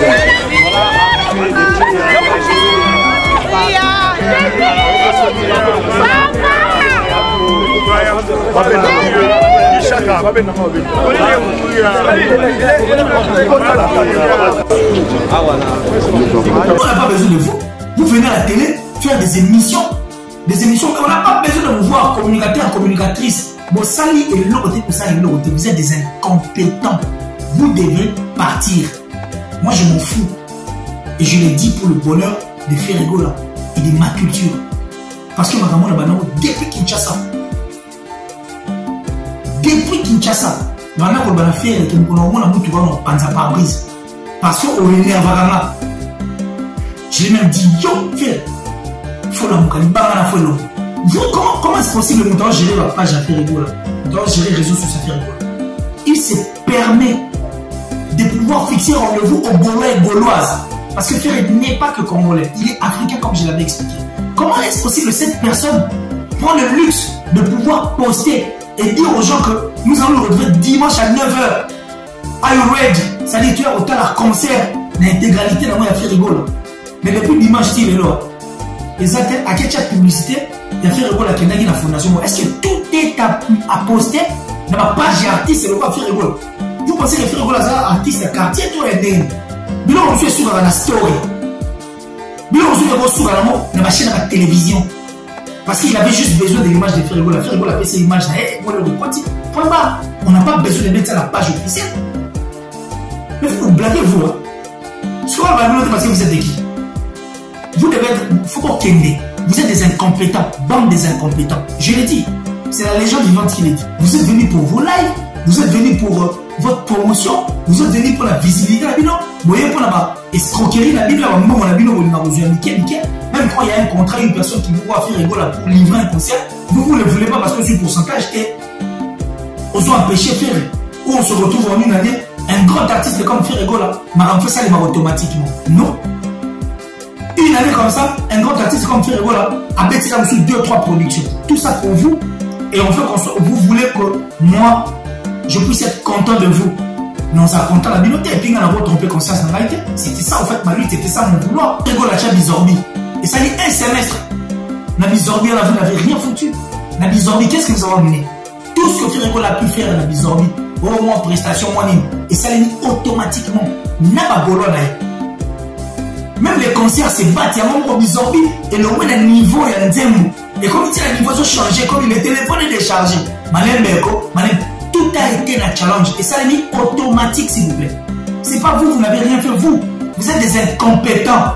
On n'a pas besoin de vous. Vous venez à la télé faire des émissions. Des émissions. On n'a pas besoin de vous voir communicateur, communicatrice. Bon, Sali et l'autre, vous êtes des incompétents. Vous devez partir. Moi, je m'en fous. Et je l'ai dit pour le bonheur de Ferrego là, et de ma culture. Parce que ma maman là depuis Kinshasa. Depuis Kinshasa, bana kolobana fiere ke mokolo omona mutu wana opanza pare-brise parce que oénervaka nga je l'ai même dit yo fiere fo lamuka libanga na fo elongo vous comment, comment est-ce possible moto a gérer la page à Ferrego là? A gérer réseaux sociaux à Ferrego il se permet de pouvoir fixer rendez-vous aux Gaulois et Gauloises parce que Ferré n'est pas que congolais il est africain comme je l'avais expliqué comment est-ce possible que cette personne prend le luxe de pouvoir poster et dire aux gens que nous allons le retrouver dimanche à 9h. Are you ready? C'est-à-dire tu as autant la concert, l'intégralité dans la Ferrigo là. Mais depuis dimanche, tu es là. Et ça, à quelle publicité, il y a qui est dans la fondation. Est-ce que tout est à, à poster? Dans ma page artiste, c'est le quoi Ferrigo Vous pensez que Ferrigo là, c'est artiste, c'est quartier, tout est dingue. Bilo, on fait sur la story. Bilo, on fait sur la chaîne de la télévision. Parce qu'il avait juste besoin de l'image de Ferrigo. La Ferrigo a fait cette image. Point barre. On n'a pas besoin de mettre ça à la page officielle. Mais vous blaguez, vous. Hein. Soit on va parce que vous êtes de qui? Vous devez être. Vous êtes des incompétents. Bande des incompétents. Je l'ai dit. C'est la légende vivante qui l'a dit. Vous êtes venus pour vos lives. Vous êtes venus pour euh, votre promotion. Vous êtes venus pour la visibilité. Vous voyez pour la escroquerie. La Bible, on a dit, même quand il y a un contrat, une personne qui vous voit faire rigolo pour livrer un concert, vous ne le voulez pas parce que un pourcentage soit empêché de faire. Ou on se retrouve en une année, un grand artiste comme Ferrego là, m'a fait ça automatiquement. Non. Une année comme ça, un grand artiste comme Ferrego là, a bêté là dessus deux, trois productions. Tout ça pour vous. Et on fait vous voulez que moi, je puisse être content de vous. Mais on s'est content la bibliothèque. Et puis, on a trompé conscience en réalité. C'était ça, en fait, ma lutte, c'était ça mon vouloir. Ferrego l'a déjà bizorbi. Et ça dit un semestre. Nabi Zorbi, là, vous n'avez rien foutu. Nabi Zorbi, qu'est-ce que vous avez amené Tout ce que Ferrego a pu faire, Nabi Zorbi, au moins prestation, moins Et ça dit automatiquement. Naba Golo Même les concerts se battent, il y a même Nabi Zorbi, et le moins de niveau, il y a un. Et comme il dit, les niveaux ont changé, comme le téléphone est déchargé. Malem Beko, Malem, tout a été un challenge. Et ça dit automatique, s'il vous plaît. C'est pas vous, vous n'avez rien fait, vous. Vous êtes des incompétents.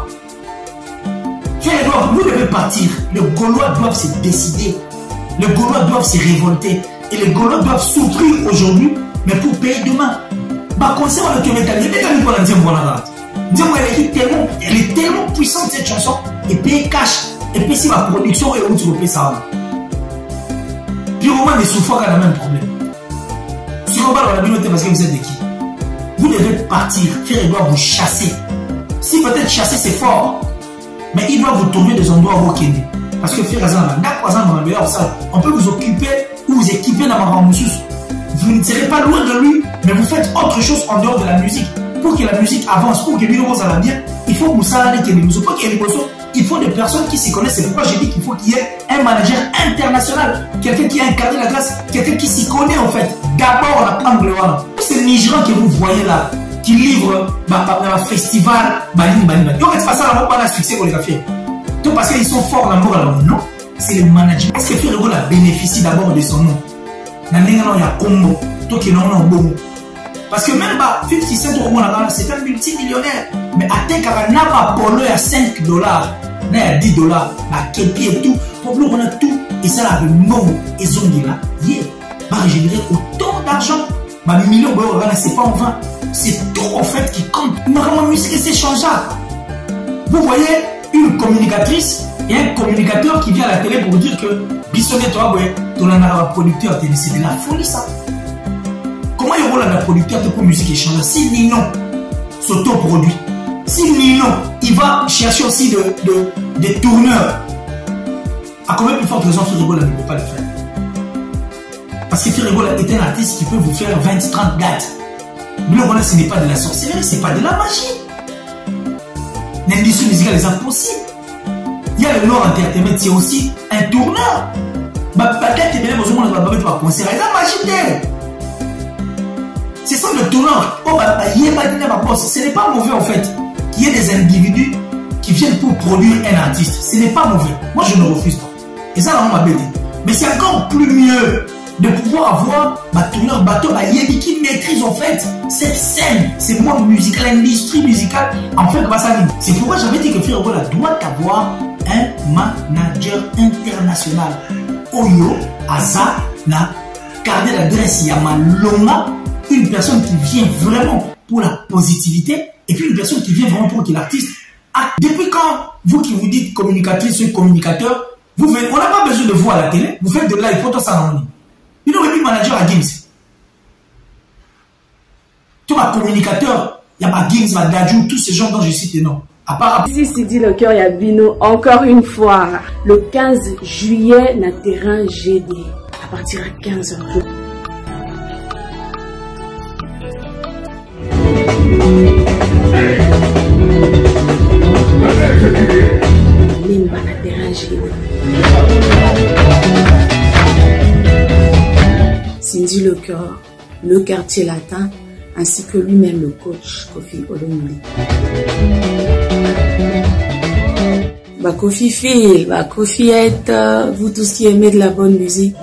Frère vous devez partir. Les Gaulois doivent se décider. Les Gaulois doivent se révolter. Et les Gaulois doivent souffrir aujourd'hui, mais pour payer demain. Bah, concernant le Kemetal, il y a des pour la voilà. Elle est tellement, elle est tellement puissante cette chanson. Et payer cash. Et puis si ma production est où tu peux ça. Puis au moins, les souffrants ont le même problème. On la communauté parce que vous êtes de qui Vous devez partir. Faire doit vous chasser. Si peut-être chasser c'est fort, mais il doit vous trouver des endroits où vous Parce que ça, on peut vous occuper ou vous équiper dans ma Vous ne serez pas loin de lui, mais vous faites autre chose en dehors de la musique. Pour que la musique avance, pour que Bino va bien, il faut que les Pour qu'il y ait il faut des personnes qui s'y connaissent. C'est pourquoi j'ai dit qu'il faut qu'il y ait un manager international, quelqu'un qui a incarné la classe, quelqu'un qui s'y connaît en fait. D'abord la angle C'est le Nigérian que vous voyez là qui livre un festival balini balini balini. Yo pas ça là pas la succès pour les affaires. Tout parce qu'ils sont forts dans le non. C'est le management. Est-ce que Ferrego a bénéficié d'abord de son nom? Il y a Congo, toi qui n'en as bon. parce que même ba 50 cent okomonaka wana c'est un multimillionnaire. Mais atekaka na bapolo ya 5 dollar na ya 10 dollar bakepi etout po biloko wana tout. Esalaka mbongo ezongela. Ye barégénéré autant d'argent. Bamillion boyoko kaka na c'est pas en vain. C'est tout en fait qui compte. Makambo ya musique c'est changeable. Vous voyez une communicatrice et un communicateur qui vient à la télé pour dire que biso nde toaboye tolandaka baproducteur te mais c'est de la folie ça. Comment il y aura un producteur pour musique échange Si Nino s'autoproduit, si Nino, il va chercher aussi de, de, des tourneurs, à combien plus forte raison Ferrigola ne peut pas le faire? Parce que Ferrigola est un artiste qui peut vous faire 20-30 dates. Mais voilà, ce n'est pas de la sorcellerie, ce n'est pas de la magie. l'industrie musicale eza possible il y a le nord entertainment c'est aussi un tourneur badate ebele bozomona bababeti baconcert eza magie te c'est ça le tourneur oyo bayebaki na baboss ce n'est pas mauvais en fait qu'il y ait des individus qui viennent pour produire un artiste. Ce n'est pas mauvais. Moi je ne refuse pas. Et ça nango mabe te mais c'est encore plus mieux de pouvoir avoir batourneur bateau. Bayebi qui maîtrise en fait cette scène. Ce monde musical l'industrie musicale. En fait basali c'est pourquoi j'avais dit que frère Ogola doit avoir un manager international. Oyo aza na carnet d'adresse ya malonga une personne qui vient vraiment pour la positivité et puis une personne qui vient vraiment pour que l'artiste ah, depuis quand vous qui vous dites communicatrice ou communicateur vous on n'a pas besoin de vous à la télé vous faites de live photo ça you know maybe manager à games tout ma communicateur il y a ma games ma dadju tous ces gens dont je cite les noms. À. Ici, c'est dit le cœur Yabino, encore une fois, le 15 juillet, na terrain GD, à partir de 15h. Cindy le cœur, le quartier latin, ainsi que lui-même le coach Kofi Olomide. Bah Kofi Phil, bah Kofi vous tous qui aimez de la bonne musique.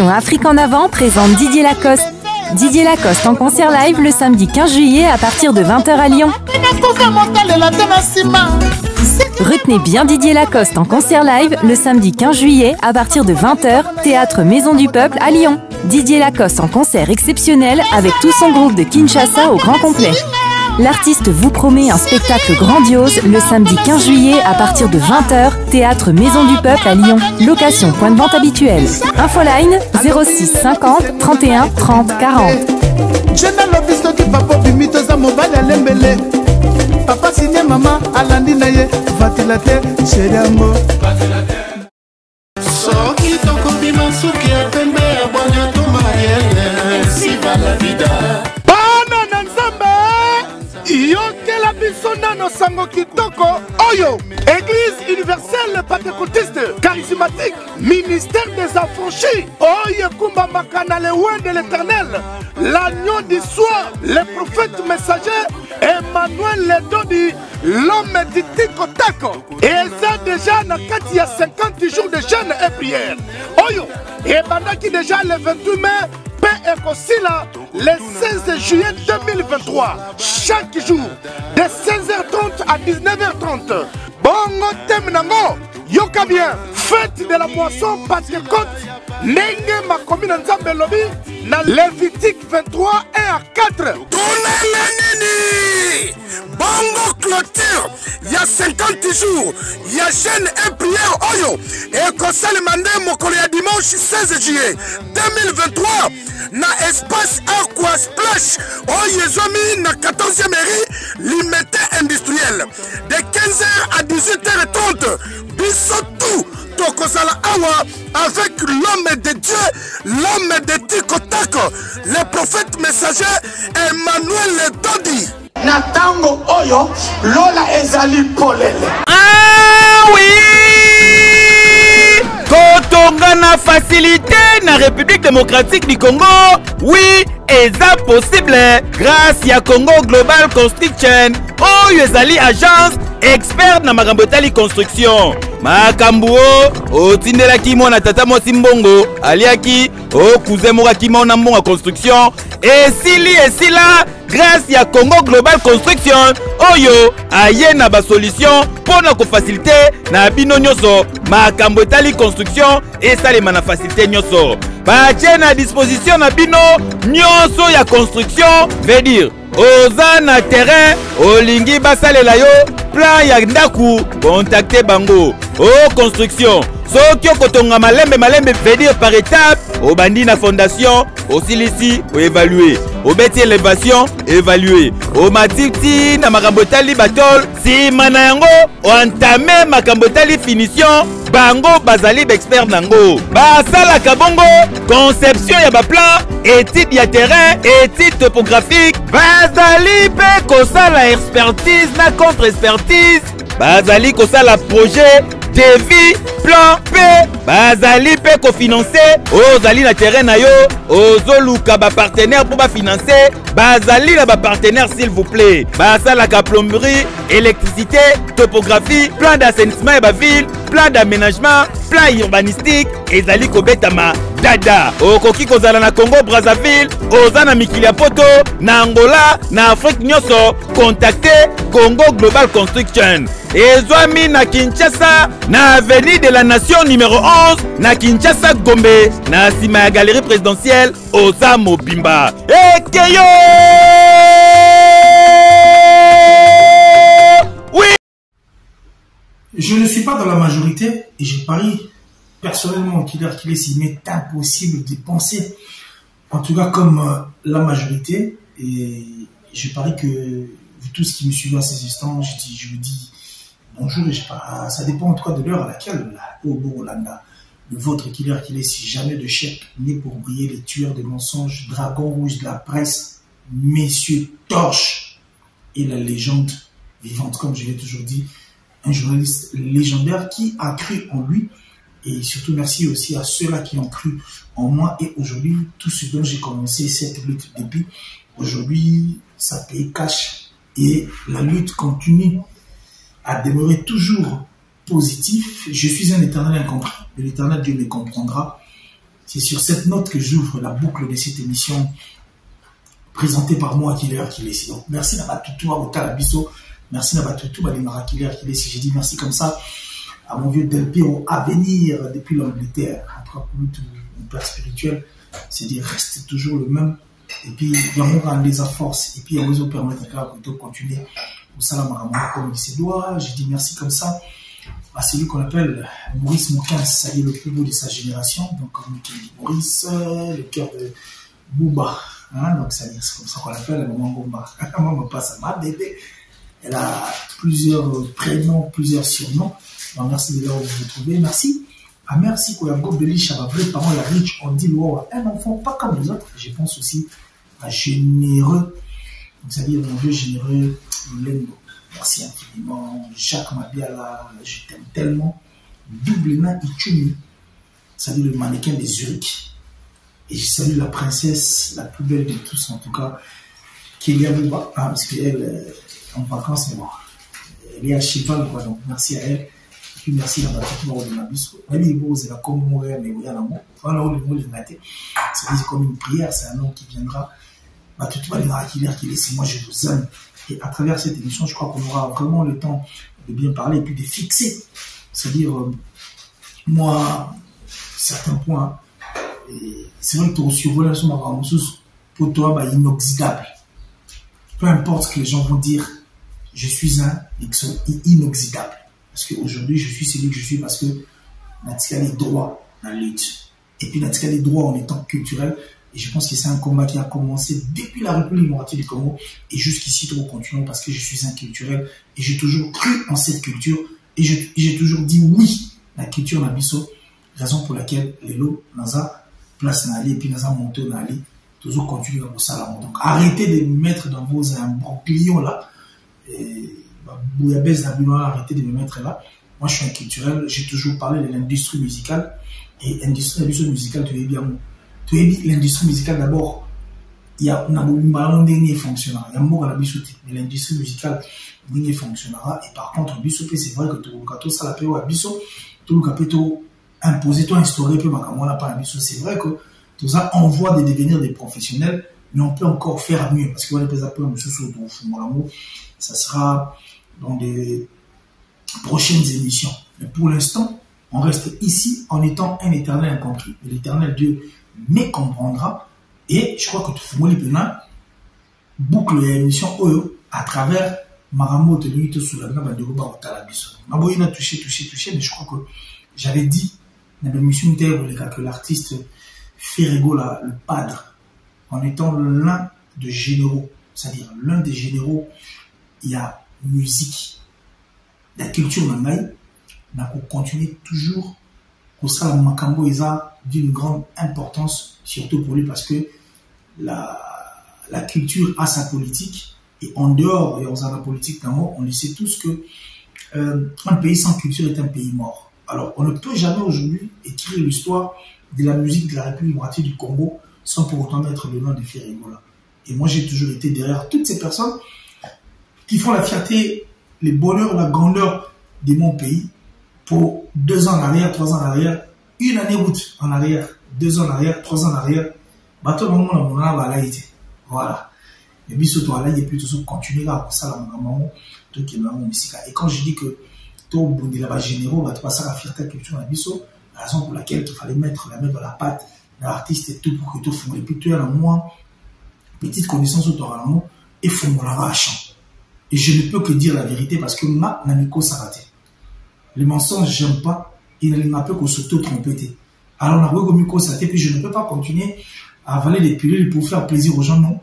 Afrique en avant présente Didier Lacoste. Didier Lacoste en concert live le samedi 15 juillet à partir de 20h à Lyon. Retenez bien Didier Lacoste en concert live le samedi 15 juillet à partir de 20h, théâtre Maison du Peuple à Lyon. Didier Lacoste en concert exceptionnel avec tout son groupe de Kinshasa au grand complet. L'artiste vous promet un spectacle grandiose le samedi 15 juillet à partir de 20h, théâtre Maison du Peuple à Lyon. Location point de vente habituel. Infoline 06 50 31 30 40. papa te nano sango kitoko. Oyo église universelle pentecôtiste charismatique ministère des affranchis oyo ekumbamaka na lewen de l'éternel. L'agneau du soir le prophète messager emmanuel ledodi l'homme ditikotako eza deja na kati ya 50 jours de jeûne et prière. Oyo ebandaki deja le 28 mai mpe ekosila le 16 juillet 2023 chaque jour de 16h30 à 19h30 bongo teme nango. Yoka bien fête de la moisson pentecôte ndenge makomi na nzambe elobi na lévitique 23 1 à 4 tolele nini? Bongo clôture. Ya 50 jours ya jeune et prière. Oyo ekosalema nde mokolo ya dimanche 16 juillet 2023 na espace aqua splash. Oyo ezwami na 14e mairie limité industriel de 15h à 18h30 biso tout tokozala awa avec l'homme de dieu l'homme de tikotako le prophète messager emmanuel dodi na ntango oyo lola ezali polele. Ah oui! Kotonga na facilité na république démocratique du congo. Oui eza possible grâce ya congo global construction. Oyo ezali agence expert na makambo etali construction. Makambo o otindelaki mwana tata mwasi mbongo aliaki okuze moko akima na mbongo ya construction. Esili esila grâce ya congo global construction oyo aye na basolution mpo na kofasilite na bino nyonso. Makambo etali construction esalema na fasilité nyonso. Batie na disposition na bino nyonso ya construction veut dire oza na terrain olingi basalela yo plan ya ndako kontakte bango o construction soki okotonga malembe malembe veut dire par étape obandi na fondation osilisi oévalue. Obeti élévation évalue. Omatiti na makambo etali batol nsima na yango oantame makambo etali finition bango bazali baexpert nango basalaka bongo conception ya baplan étude ya terrain étude topographique. Bazali mpe kosala expertise na contre expertise bazali kosala projet devis plan mpe bazali mpe kofinanse oyo ozali na terrain na yo ozoluka bapartenaire mpo bafinanse bazali na bapartenaire s'il vous plaît. Basalaka plomberie électricité topographie plan d'assainissement ya baville plan d'aménagement plan urbanistique. Ezali kobetama dada. Okoki kozala na congo brazzaville oza na mikili ya poto na angola na afrique nyonso. Contacte congo global construction. Ezwami na kinshasa na avenue de la nation numero 11 na kinshasa gombe. Na nsima galerie présidentielle oza mobimba. Ekeyo! Oui! Je ne suis pas dans la majorité et je parie personnellement qu'il qu'il est m'est impossible de penser, en tout cas comme euh, la majorité. Et je parie que vous tous qui me suivez à ces instants, je, dis, je vous dis bonjour et je pas, ça dépend en tout cas de l'heure à laquelle au Borolanda, le vôtre est qu'il si jamais de chèque né pour briller les tueurs de mensonges, dragons rouges de la presse, messieurs torches et la légende vivante, comme je l'ai toujours dit, un journaliste légendaire qui a cru en lui et surtout merci aussi à ceux-là qui ont cru en moi. Et aujourd'hui tout ce dont j'ai commencé cette lutte depuis aujourd'hui ça paye cash et la lutte continue à demeurer toujours positif. Je suis un éternel incompris. Mais l'éternel Dieu me comprendra. C'est sur cette note que j'ouvre la boucle de cette émission présentée par moi qui est donc merci d'avoir tout à Otalabiso Merci Nabatutu, Badimara Killer, qui est J'ai dit merci comme ça à mon vieux Del Piero à venir depuis l'Angleterre. Après mon père spirituel, c'est dire reste toujours le même. Et puis, l'amour en les a force. Et puis, il nous permettre de continuer au salam comme il se doit. J'ai dit merci comme ça à celui qu'on appelle Maurice Moukins, ça y est le plus beau de sa génération. Donc, comme dit Maurice, le cœur de Bouba. Hein, donc, c'est comme ça qu'on l'appelle, maman Bouba. maman passe à ma bébé. Elle a plusieurs prénoms, plusieurs surnoms. Donc, merci de là où vous vous trouvez. Merci. Ah, merci Koyago Belich, à vrai parent, la riche, on dit wow, un enfant pas comme les autres. Je pense aussi à généreux, c'est-à-dire mon vieux généreux Lengo. Merci infiniment. Jacques Mabiala, je t'aime tellement. Doublena Ichumi, c'est-à-dire le mannequin des Zurich. Et je salue la princesse, la plus belle de tous, en tout cas, Kélia Bouba, ah, parce qu'elle, en vacances, mais bon, elle est à cheval, quoi, donc merci à elle. Merci ma ma biso. Même il vous la comme mourir, C'est comme une prière, c'est un nom qui viendra. Ma toute ma qui qui laisse, moi je vous aime. Et à travers cette émission, je crois qu'on aura vraiment le temps de bien parler et puis de fixer. C'est-à-dire, euh, moi, certains points, c'est vrai que tu as reçu relation pour toi, bah, inoxydable. Peu importe ce que les gens vont dire, je suis un inoxydable. Parce qu'aujourd'hui, je suis celui que je suis parce que Natika est droit dans la lutte. Et puis Natika est droit en étant culturel. Et je pense que c'est un combat qui a commencé depuis la République démocratique du Congo. Et jusqu'ici, tout continue parce que je suis un culturel. Et j'ai toujours cru en cette culture. Et j'ai toujours dit oui, la culture Nabiso. Raison pour laquelle les lots, Naza, place Nali, et puis Naza monté Nali, toujours continuer à ça là. Donc arrêtez de me mettre dans vos imbroglions là. Bouillabaisse d'Abinois, arrêtez de me mettre là. Moi, je suis un culturel, j'ai toujours parlé de l'industrie musicale. Et l'industrie musicale, tu es bien. Tu es l'industrie musicale d'abord. Il y a un dernier fonctionnera. Il y a un mot à la bisouté. Mais l'industrie musicale, dernier fonctionnera. Et par contre, bisouté, c'est vrai que le cas, ça la paye à bisou. Tout le cas, peut imposer, toi, instaurer, peu, ma pas à bisou. C'est vrai que tout ça envoie de devenir des professionnels, mais on peut encore faire mieux. Parce que voilà, les peu, ça sera dans des prochaines émissions. Mais pour l'instant, on reste ici en étant un éternel incompris. L'éternel Dieu me comprendra. Et je crois que le monde boucle l'émission Oyo à travers makambo tolingi tosula na bandeko bakotala biso naboyi na touché touché touché mais je crois que j'avais dit bémission te koleka que l'artiste Ferrego le padre en étant l'un de généraux c'est-à-dire l'un des généraux il y a musique la culture na ngai nakocontinue toujours kosala makambo eza d'une grande importance surtout pour lui parce que la, la culture a sa politique et en dehors de la politique on le sait tous que euh, un pays sans culture est un pays mort. Alors on ne peut jamais aujourd'hui écrire l'histoire de la musique de la République démocratique du Congo sans pour autant mettre le nom de Ferrigola et moi j'ai toujours été derrière toutes ces personnes qui font la fierté le bonheur, la grandeur de mon pays pour deux ans en arrière, trois ans en arrière, une année route en arrière, deux ans en arrière, trois ans en arrière. bango na monana balai te voilà. Et biso toalai et puis tozo continuer kaka kosala makambo yango tokende yango misika et quand je dis que tobundela bagénéraux bato basala fierté culture na biso la raison pour laquelle il fallait mettre la main dans la patte l'artiste et tout pour que tofungola et puis toya na mwa petite connaissance oyo toaka nango efungolaka a champ et je ne peux que dire la vérité parce que ma na mikosaka te le mensonge j'aime pas. Et nalinga mpe kosoto-trompe te alors nakoki komikosa te puis je ne peux pas continuer à avaler des pilules pour faire plaisir aux gens non.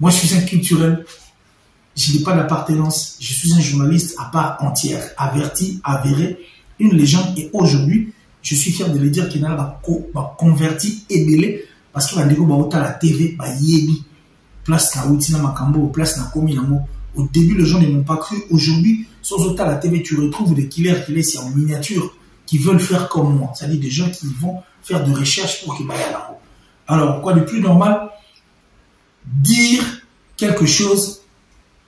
Moi je suis un culturel. Je n'ai pas d'appartenance. Je suis un journaliste à part entière averti avéré une légende. Et aujourd'hui je suis fier de le dire kinala baconverti ebele parce que bandeko baotala tv bayebi place na outi na makambo place na komi nango au début, les gens ne m'ont pas cru. Aujourd'hui, sans autant la TV, tu retrouves des killers qui laissent en miniature, qui veulent faire comme moi. C'est-à-dire des gens qui vont faire de recherche pour qu'ils aillent là-haut. Alors, quoi de plus normal Dire quelque chose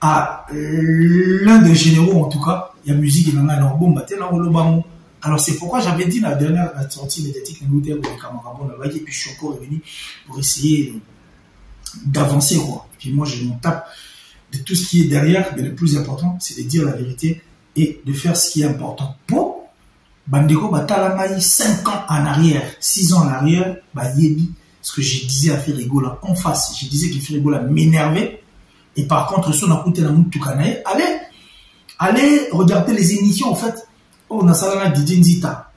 à l'un des généraux, en tout cas, il y a musique et bon, alors c'est pourquoi j'avais dit la dernière sortie médiatique de et puis Choco est venu pour essayer d'avancer. Puis moi, je m'en tape de tout ce qui est derrière, mais le plus important, c'est de dire la vérité et de faire ce qui est important. Pour Bandeko Batalamai, 5 ans en arrière, 6 ans en arrière, bah Yebi, ce que je disais à Ferrigola en face, je disais que Ferrigola m'énervait, et par contre, si on a écouté la Moutoukanae, allez, allez regarder les émissions, en fait, oh, on a ça DJ Nzita.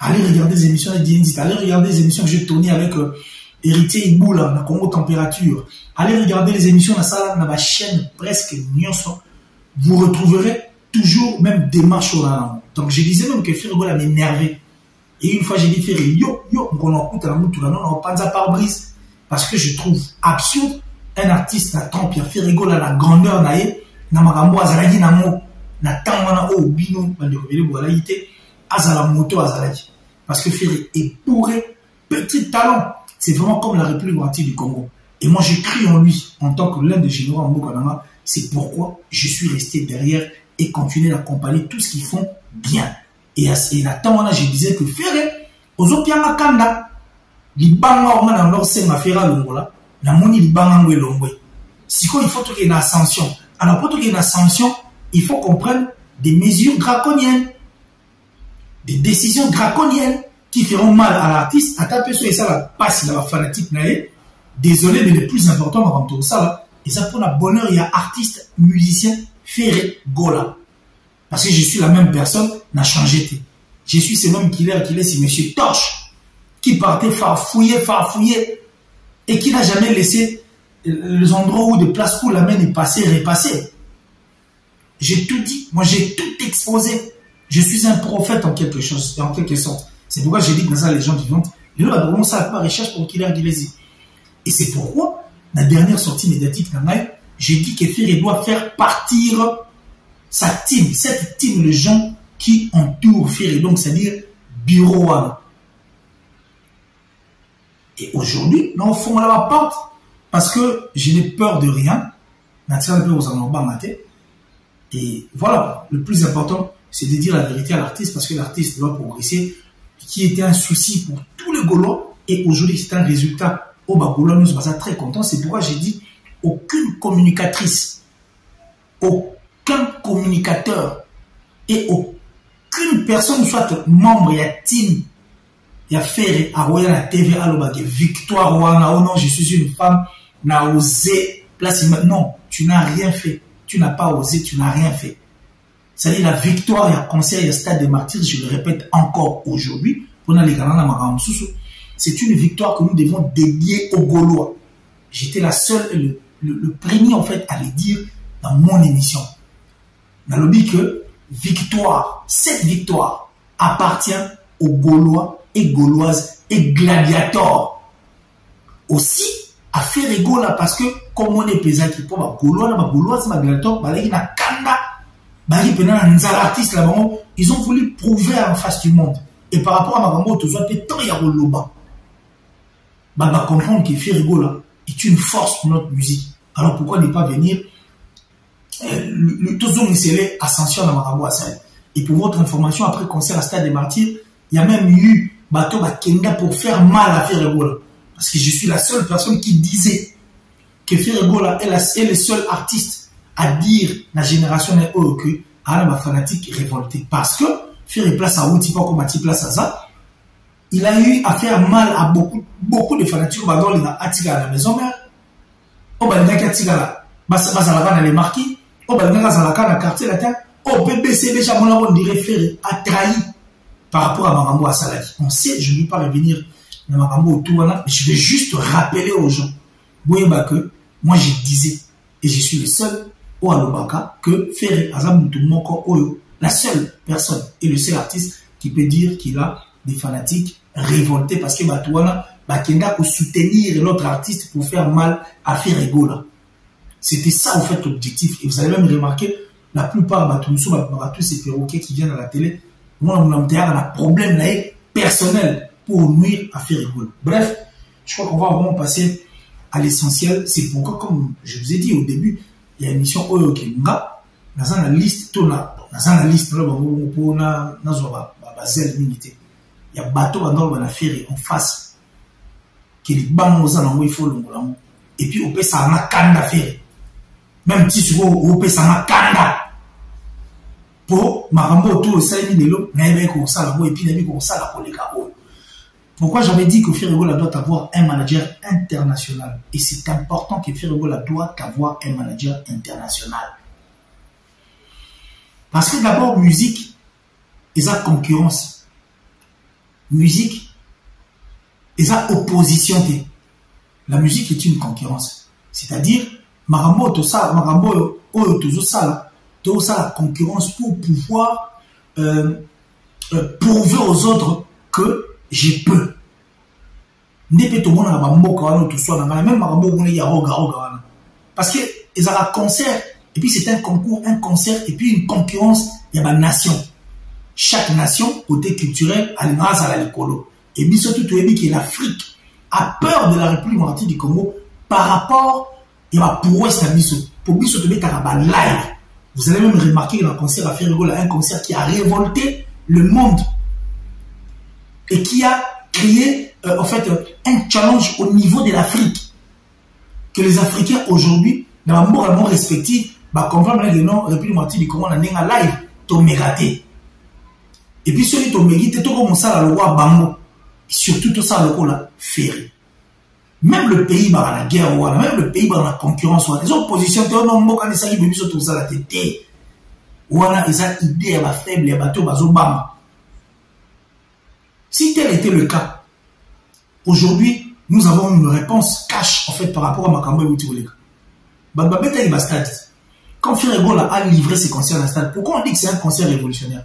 Allez regarder les émissions de DJ Nzita, allez regarder les émissions que j'ai tournées avec... Euh, héritier Iboula, na Congo Température. Allez regarder les émissions na sala na ma chaîne presque nyonso. Vous retrouverez toujours même des marches au Donc je disais même que Ferrigola m'énervait. Et une fois j'ai dit Ferri, yo, yo, on écoute la moutou là, non, on panza par brise. Parce que je trouve absurde un artiste na temps Pierre Ferrigola la grandeur na ye, na makambo azalaki na mo, na temps wana o bino, bandeko bele bokalaki te, azala moto azalaki. Parce que Ferri est bourré, petit talent. C'est vraiment comme la République démocratique du Congo. Et moi, j'ai cru en lui en tant que l'un des généraux en Mokanama. C'est pourquoi je suis resté derrière et continuer d'accompagner tout ce qu'ils font bien. Et à la temps, je disais que faire, ozopianga kanda, libanga on a leur senga fera longola, na moni libanga ngwe longwe. Siko, il faut qu'il une ascension. Alors, pour qu'il y ait une ascension, il faut qu'on prenne des mesures draconiennes, des décisions draconiennes qui feront mal à l'artiste, à taper sur ça, la passe, la fanatique, désolé, mais le plus important, avant tout ça, et ça pour la bonheur, il y a artiste, musicien, Ferré, Gola. Parce que je suis la même personne, n'a changé. Je suis ce même killer qui laisse monsieur Torche, qui partait farfouiller, farfouiller, et qui n'a jamais laissé les endroits où des places où la main est passée, repassée. J'ai tout dit, moi j'ai tout exposé. Je suis un prophète en quelque chose, en quelque sorte. C'est pourquoi j'ai dit que dans ça, les gens vivantes, et là, on ça pas recherche pour qu'il ait. Et c'est pourquoi, la dernière sortie médiatique j'ai dit que Ferry doit faire partir sa team, cette team, les gens qui entourent Ferry, donc c'est-à-dire bureau. Et aujourd'hui, nous on la porte parce que je n'ai peur de rien. Et voilà, le plus important, c'est de dire la vérité à l'artiste parce que l'artiste doit progresser qui était un souci pour tous les Gaulois. Et aujourd'hui, c'est un résultat. Au Bagoulois, nous sommes très contents. C'est pourquoi j'ai dit aucune communicatrice, aucun communicateur et aucune personne, soit membre, il y a team, il y a fait à la TV, à victoire, ou non, je suis une femme, n'a osé place non tu n'as rien fait tu n'as pas osé tu n'as rien fait c'est-à-dire la victoire ya concert ya stade des martyrs je le répète encore aujourd'hui c'est une victoire que nous devons dédier aux Gaulois. J'étais la seule le, premier en fait à le dire dans mon émission. Nalobi que victoire cette victoire appartient aux Gaulois et Gauloises et gladiators. Aussi affaire egola parce que comme on epezaki mpo bagaulois na bagauloise bagladiator baleki bazalaki mpena na nzala artiste na bango ils ont voulu prouver en face du monde. Et par rapport à makambo oyo tozwa mpe temps ya koloba bacomprendre que fier egola est une force pour notre musique. Alors pourquoi ne pas venir tozongisele ascension na makambo asali et pour votre information après concert à stade des martyrs il y a même eu bateau bakenda pour faire mal à fier egola parce que je suis la seule personne qui disait que Ferregola est, est le seul artiste à dire la génération est oyo que ana bafanatique révolté parce que Ferre place à outi pas comme Ati place à ça il a eu à faire mal à beaucoup beaucoup de fanatiques. Bador linga atika à la maison mère. O balingaki atikala bazalaka na les marquis o balingaki azalaka na quartier latin o bbc déjà mona on dirait Ferre a trahi par rapport à makambo asalaki on sait je ne vais pas revenir na makambo autour wana je vais juste rappeler aux gens. Boyeba que moi je disais et je suis le seul oyo alobaka que Ferre aza mutu moko oyo la seule personne et le seul artiste qui peut dire qu'il a des fanatiques révoltés parce que bato wana bakenda soutenir l'autre artiste pour faire mal à Ferre Egola c'était ça en fait l'objectif et vous allez même remarquer la plupart bato mosusu bato ces perroquets qui viennent à la télé mona mona muteyaka na problème na personnel pour nuire à faire rigoler. Bref, je crois qu'on va vraiment passer à l'essentiel. C'est pourquoi, comme je vous ai dit au début, il y a une émission Oyo Kenga, dans la liste, dans la liste, pour na zoba bazel minité. Il y a bateau dans la ferry en face. Qui est bang aux anango il faut le Et puis au ça a kanda ferry. Même si tu au ça a kanda. Pour marambo autour de ça, il y a des gens qui ont et Pourquoi j'avais dit que Ferregola doit avoir un manager international? Et c'est important que Ferregola doit avoir un manager international. Parce que d'abord, musique, et sa concurrence. Musique, et sa opposition. La musique est une concurrence. C'est-à-dire, Marambo, tout ça, Marambo, tout ça, tout ça, la concurrence pour pouvoir euh, euh, prouver aux autres que je peux nde mpe tomonaka bamboka wana toswana ngai même makambo okuna ya rogaroga wana parce que ezalaka concert et puis c'est un concours un concert et puis une concurrence ya banation chaque nation côté culturel alingaka azala likolo. Et biso tu toyebi ke l'afrique a peur de la république démocratique du congo par rapport ya baprouesse na biso po biso tobetaka balive vous allez même remarquer que dans le concert à Ferrigola, un concert qui a révolté le monde et qui a créé euh, en fait un challenge au niveau de l'Afrique que les Africains aujourd'hui dans le monde respectif bah comprendre que non République du Congo nenga live to mérité et puis celui to mérité to comme ça la loi bango surtout tout ça le la ferry même le pays bah la guerre voilà même le pays bah la concurrence voilà les oppositions te non mboka ne saki biso tout ça la tete wana eza idée ya ba faible ya bato bazobamba Si tel était le cas, aujourd'hui, nous avons une réponse cash en fait par rapport à Makambo et Wutioleka. Bababeta il stade. Quand Ferregola a livré ses concerts à la stade, pourquoi on dit que c'est un concert révolutionnaire?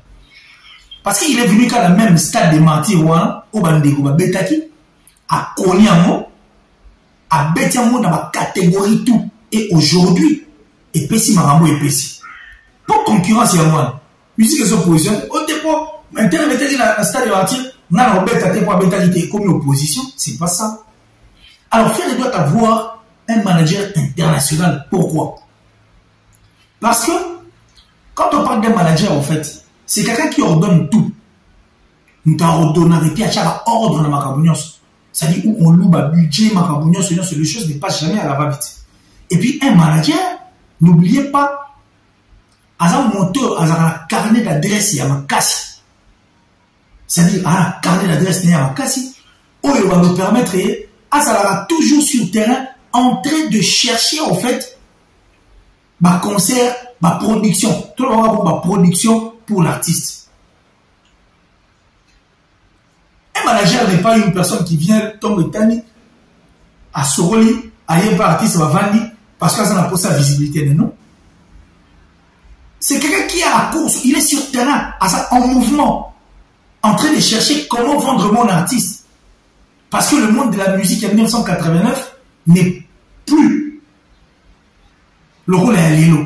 Parce qu'il est venu qu'à la même stade de martyrs au Bandego Babetaki, à Konyamo, à Betiamo dans ma catégorie tout. Et aujourd'hui, et Pessi Makambo et Pessi. Pour concurrence, il y a moi. Musique et opposition, au dépôt, dans la stade de martyrs, nga na kobeta te mpo abetaki te ekomi opposition c'est pas ça. Alors Ferre doit avoir un manager international. Pourquoi? Parce que quand on parle d'un manager en fait c'est quelqu'un qui ordonne tout. Moto aordonnaka epi atiaka ordre na makambo c'est-à-dire où on loue babudget makambo nyonso nyonso les choses ne passent jamais à la va-vite. Et puis un manager n'oubliez pas aza moteur azalaka na carnet d'adresse ya makasi c'est-à-dire ah carnet d'adresse ne ya makasi oyo bano permettre ye azalaka toujours sur terrain en train de chercher en fait ma concert, ma production. Tout le monde va ma production pour l'artiste. Un manager n'est pas une personne qui vient tomber tani à Soroli, à un artiste va vendre parce que ça n'a pas sa visibilité, non? C'est quelqu'un qui est à la course, il est sur le terrain, en mouvement, en train de chercher comment vendre mon artiste. Parce que le monde de la musique en 1989 n'est plus le rôle à Lilo.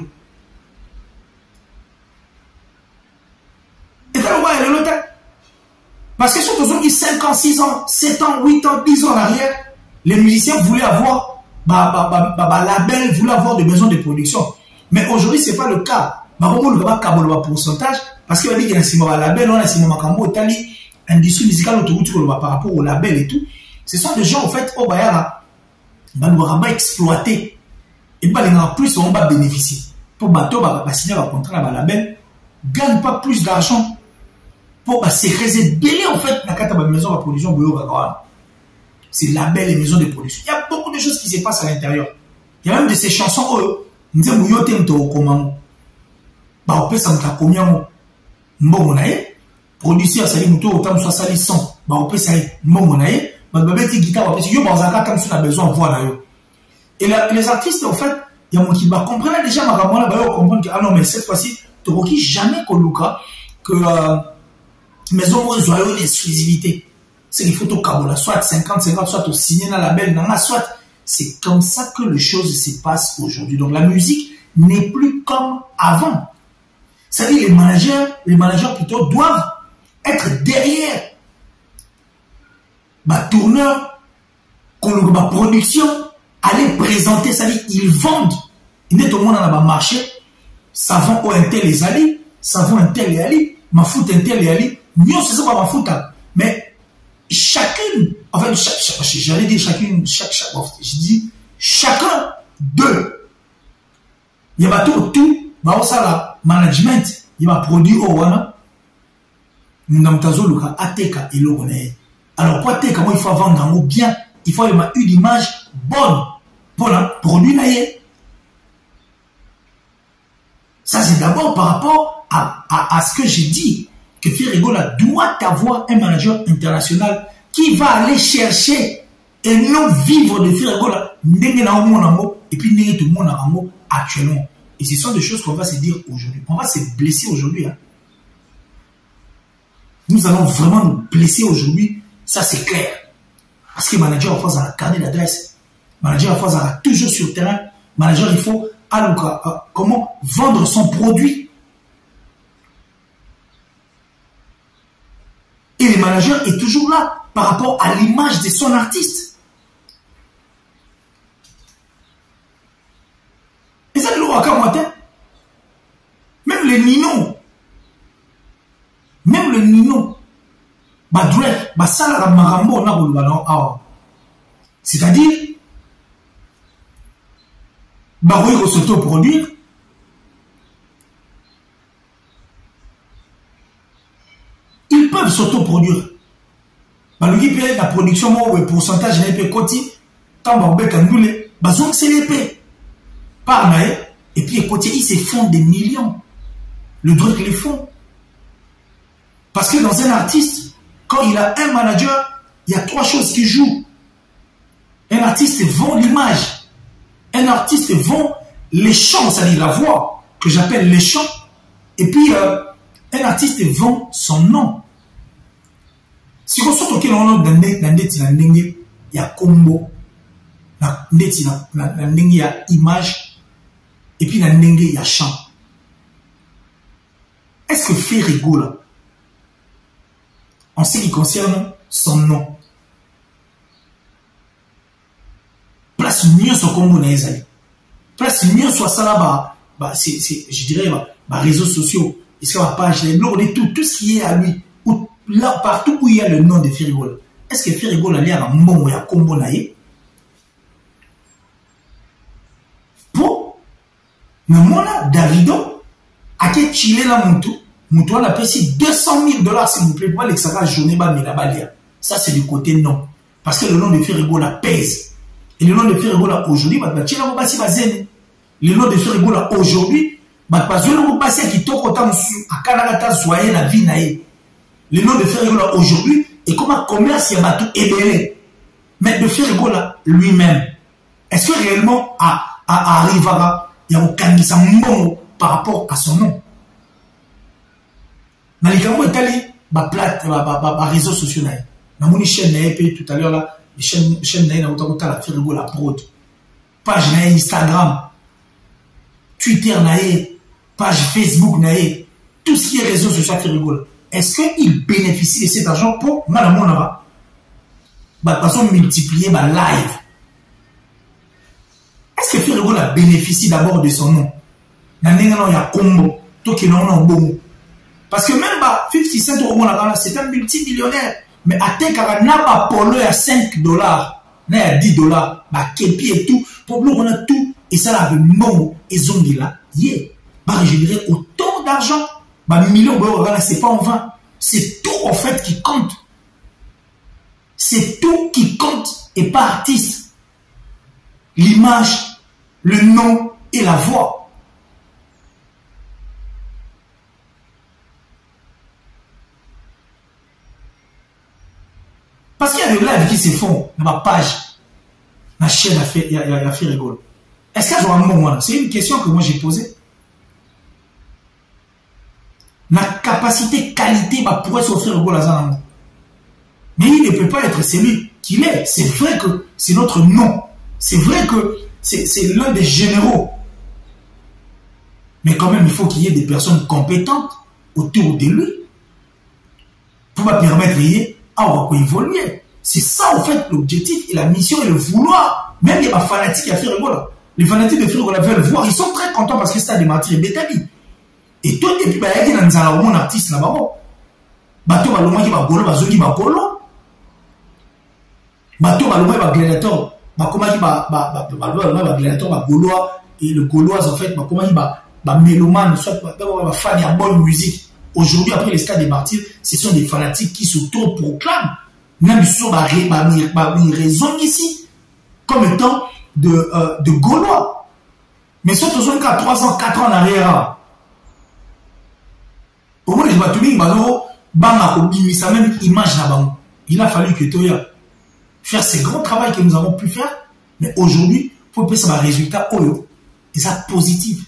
Et quand on voit Lilo, parce que surtout aujourd'hui, 5 ans, 6 ans, 7 ans, 8 ans, 10 ans en arrière, les musiciens voulaient avoir, bah, bah, bah, bah, bah label, voulaient avoir des besoins de production. Mais aujourd'hui, ce n'est pas le cas. Bakomoluka bakaboloba pourcentage parce que babiki na nsima balabel wana nsima makambo otali industrie musicale otokuti koloba par rapport au label et tout. Ce sont des gens en fait oyo bayaka balobaka baexploite et balingaka plus bango babénéficie mpo bato basigne bacontrat na balabel gagne pas plus d'argent. Mpo basekres ebele en fait na kati ya bamaison ya production boyokaka wana c'est label et maison de production. Il y a beaucoup de choses qui se passent à l'intérieur. Il y a même de ces chansons oyo nzembo yo te moto okomango baopesa moto akomi yango mbongo na ye producer asali moto oyo otamoso asali son. Baopesa ye mbongo na ye bato babeti guitare bapesi yo bazalaka ata mosu na besoin voi na yo. Et la, les artistes en fait ya mokili bacomprendre déjà makambo wana bayo comprendre que ah non mais cette fois-ci tokoki jamais koluka que euh, maison moko ezwa yo exclusivité. C'est qu'il faut tokabola soit 50 50 soit tosigné na label nanga soit. C'est comme ça que les choses se passent aujourd'hui. Donc la musique n'est plus comme avant c'est-à-dire les managers, les managers plutôt doivent être derrière ma tourneur, ma production, aller présenter, c'est-à-dire ils vendent. Il est tout le monde dans le marché, savon au intel les ali, savon intel les ali, ma foot intel les ali, mieux c'est ça pas ma foot. Mais chacune, en fait, j'allais dire chacune, chaque, chaque, je dis chacun d'eux. Il y a tout, tout, bah, ça là, management ye baproduit oyo wana. Na moto azoluka ateka eloko na ye alors po ateka mo il faut avendre yango bien. Il faut ayema une image bonne mpona produit na ça c'est d'abord par rapport à, à, ce que j'ai dit que Firigola doit avoir un manager international qui va aller chercher et non vivre de Firigola ndenge na omona yango et puis ndenge tomona yango actuellement Et ce sont des choses qu'on va se dire aujourd'hui. On va se blesser aujourd'hui. Hein. Nous allons vraiment nous blesser aujourd'hui. Ça, c'est clair. Parce que manager, en face, a un carnet d'adresse. Manager, en face, a toujours sur le terrain. Manager, il faut alors, euh, comment vendre son produit. Et le manager est toujours là par rapport à l'image de son artiste. Te même le nino. Même le nino. Badrek basalaka makambo na koloba nango awa c'est-à-dire bakoki kosotoproduire ils peuvent s'autoproduire. Baloki mpe na production moko boye pourcentage na ye mpe ekoti ntango bakobeta ndule bazongiseli ye mpe par Naé, et puis écoutez, ils se font des millions. Le Drake les font. Parce que dans un artiste, quand il a un manager, il y a trois choses qui jouent. Un artiste vend l'image. Un artiste vend les chants, c'est-à-dire la voix, que j'appelle les chants. Et puis, euh, un artiste vend son nom. Si on sort auquel on a dans il y a combo, il y a image, et puis na ndenge ya chant est-ce que fait en ce qui concerne son nom place nyonso nkombo na ye place nyonso asala ba, ba c'est, je dirais ba, ba réseaux sociaux. Esika bapage na biloko de tout tout ce qui est à lui là, partout où il y a le nom de firigola est-ce que firigola aliaka mbongo ya nkombo na ye namona davido ake chilela mutu mutu wana apesi 200 000 dollars s'il vous plaît po balekisaka journée bamela balia ça c'est du côté non. Parce que le nom de firigola pèse. Et le nom de Ferregola aujourd'hui bato batiela ngo basi bazeni le nom de Ferregola aujourd'hui bato bazweli ngo basi ya kitoko ta mosusu akanaka ta zwa ye na vie na le nom de Ferregola aujourd'hui ekoma commerce ya bato ebele. Mais de Ferregola lui-même est-ce que réellement arrivera ya kokangisa mbongo par rapport à son nom. Na likambo etali baplate baréseau sociaux na ye. Namoni chaîne na ye mpe tout à l'heure là chaîne, na ye nauta kotala firigo la prod. Page na instagram. Twitter na page facebook tout ce qui est réseau social est-ce qu'il bénéficie de cet argent pour nga na monaka bazomultiplier balive est-ce que firigo la bénéficie d'abord de son nom? Na ndenge nao ya kombo tokende ngo na obongo parce que même ba 50 cent okomonaka wana c'est un multimillionnaire. Mais atekaka na bapolo ya 5 dollars na ya 10 dollars. Bakepi et tout. Mpo biloko wana tout. Esalaka mbongo ezongela ye barégénérer autant d'argent. Bamillion boyokaka na c'est pas en vain. C'est tout en fait qui compte. C'est tout qui compte. Et pas artiste. L'image le nom et la voix Parce qu'il y a des lives qui se font dans ma page, la chaîne, il y a fait rigolo. Est-ce qu'il y a un moment C'est une question que moi j'ai posée. La capacité, qualité, bah, pourrait s'offrir rigolo à Mais il ne peut pas être celui qu'il est. C'est vrai que c'est notre nom. C'est vrai que c'est l'un des généraux. Mais quand même, il faut qu'il y ait des personnes compétentes autour de lui pour me permettre va évoluer. C'est ça, en fait, l'objectif et la mission et le vouloir. Même les fanatiques à là. Les fanatiques de Ferregola veulent voir. Ils sont très contents parce que c'est des matières bétabi. Et toi, depuis, bah, il y a un artiste là-bas. Bateau, bah, moins qui va golo, bah, zogi, bah, golo. Bateau. Bah, comment il va, bah, bah, bah, le moins, bah, gladiateur, bah, gaulois. Et le gaulois, en fait, soit, bonne musique. Aujourd'hui, après les stades des martyrs, ce sont des fanatiques qui s'auto-proclament. Ma raison ici, comme étant de, euh, de Gaulois. Mais sont toujours qu'à 3 ans, 4 ans en arrière. Image. Il a fallu que faire ce grand travail que nous avons pu faire. Mais aujourd'hui, pour que ça un résultat, et ça positif.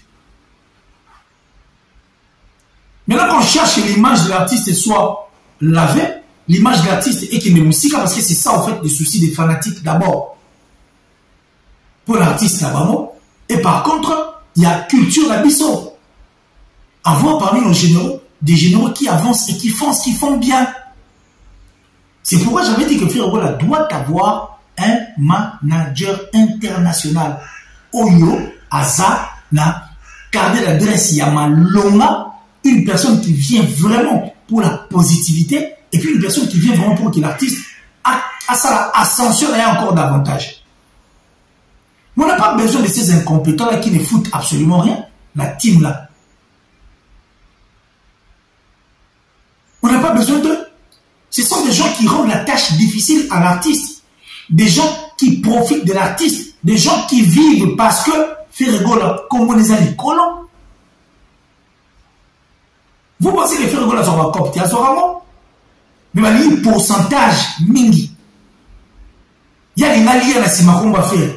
Maintenant, quand on cherche l'image de l'artiste soit lavée, l'image de l'artiste est qu'il est parce que c'est ça, en fait, le souci des fanatiques d'abord. Pour l'artiste, là-bas, Et par contre, il y a culture d'abysso. Avoir parmi nos généraux des généraux qui avancent et qui font ce qu'ils font bien. C'est pourquoi j'avais dit que Ferrobola doit avoir un manager international. Oyo, Aza, na, garder l'adresse Yamalonga, une personne qui vient vraiment pour la positivité et puis une personne qui vient vraiment pour que l'artiste a ça encore davantage. On n'a pas besoin de ces incompétents-là qui ne foutent absolument rien. La team là. On n'a pas besoin d'eux. Ce sont des gens qui rendent la tâche difficile à l'artiste. Des gens qui profitent de l'artiste. Des gens qui vivent parce que Ferregola, dit, colons, vous pensez que les frères Gola sont coptés à moment Mais il y a un pourcentage mingi. Il y a des alliés à Sima qu'on va faire.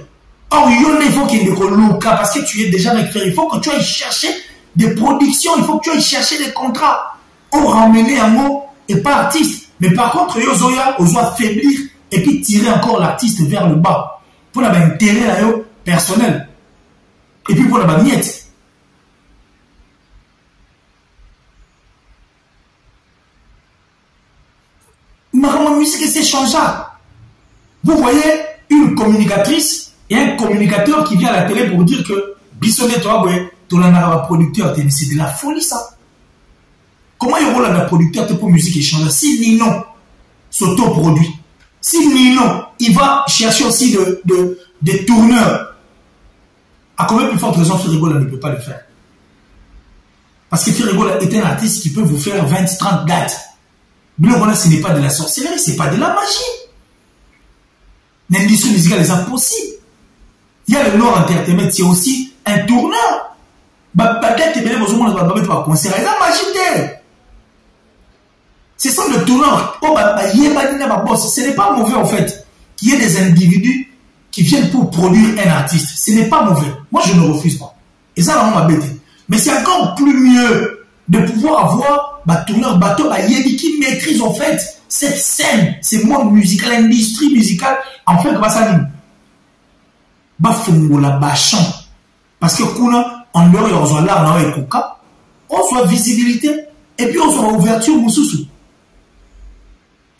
Or, il faut qu'il y ait des parce que tu es déjà avec frère. Il faut que tu ailles chercher des productions, il faut que tu ailles chercher des contrats. Pour ramener un mot et pas artiste. Mais par contre, Yozoya, on doit faiblir et puis tirer encore l'artiste vers le bas. Pour avoir intérêt personnel. Et puis pour la miette. ma musique, c'est changeable. Vous voyez une communicatrice et un communicateur qui vient à la télé pour dire que Bissonnet, toi, ton producteur, c'est de la folie, ça. Comment il y aura un producteur pour musique échangeable Si Ninon s'auto-produit, si Ninon, il va chercher aussi de, de, des tourneurs, à combien plus forte raison Firigola ne peut pas le faire? Parce que Firigola est un artiste qui peut vous faire 20, 30 dates. Biloko ce n'est pas de la sorcellerie, ce n'est pas de la magie. L'industrie musicale est impossible. il y a le Nord Entertainment, c'est aussi un tourneur. Peut-être que vous avez un concert, il y a magie Ce sont des tourneurs. Ce n'est pas mauvais en fait qu'il y ait des individus qui viennent pour produire un artiste. Ce n'est pas mauvais. Moi, je ne refuse pas. Et ça, m'a bêté. Mais c'est encore plus mieux de pouvoir avoir bah, tourneur bateau, bah, qui maîtrise en fait cette scène, ce monde musical, l'industrie musicale. En fait, bah, ça dit? Bah. Parce que kuna, en y a l'art, on a on visibilité, et puis on soit ouverture, moussousou.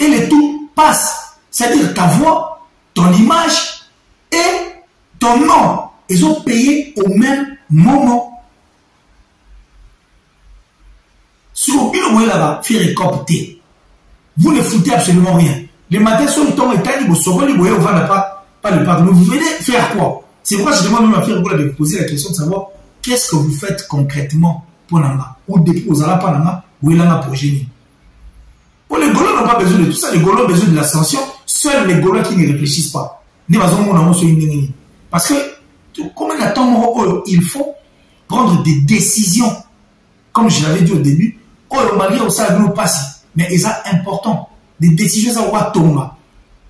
Et le tout passe. C'est-à-dire ta voix, ton image, et ton nom, ils ont payé au même moment. Sur le moyen là-bas, faire. Vous ne foutez absolument rien. Les matins sont le temps et tani, vous saurez, vous voyez, pas, pas le. Vous venez faire quoi? C'est pourquoi je demande même à faire de vous poser la question de savoir qu'est-ce que vous faites concrètement pour Nanga Ou depuis vous n'allez pas Nanga, ou il en a pour génie? Pour les Gaulois n'ont pas besoin de tout ça, les Gaulois ont besoin de l'ascension, seuls les Gaulois qui ne réfléchissent pas. Parce que, temps il faut prendre des décisions, comme je l'avais dit au début, oh, au mais c'est important. Des décisions, ça va tomber.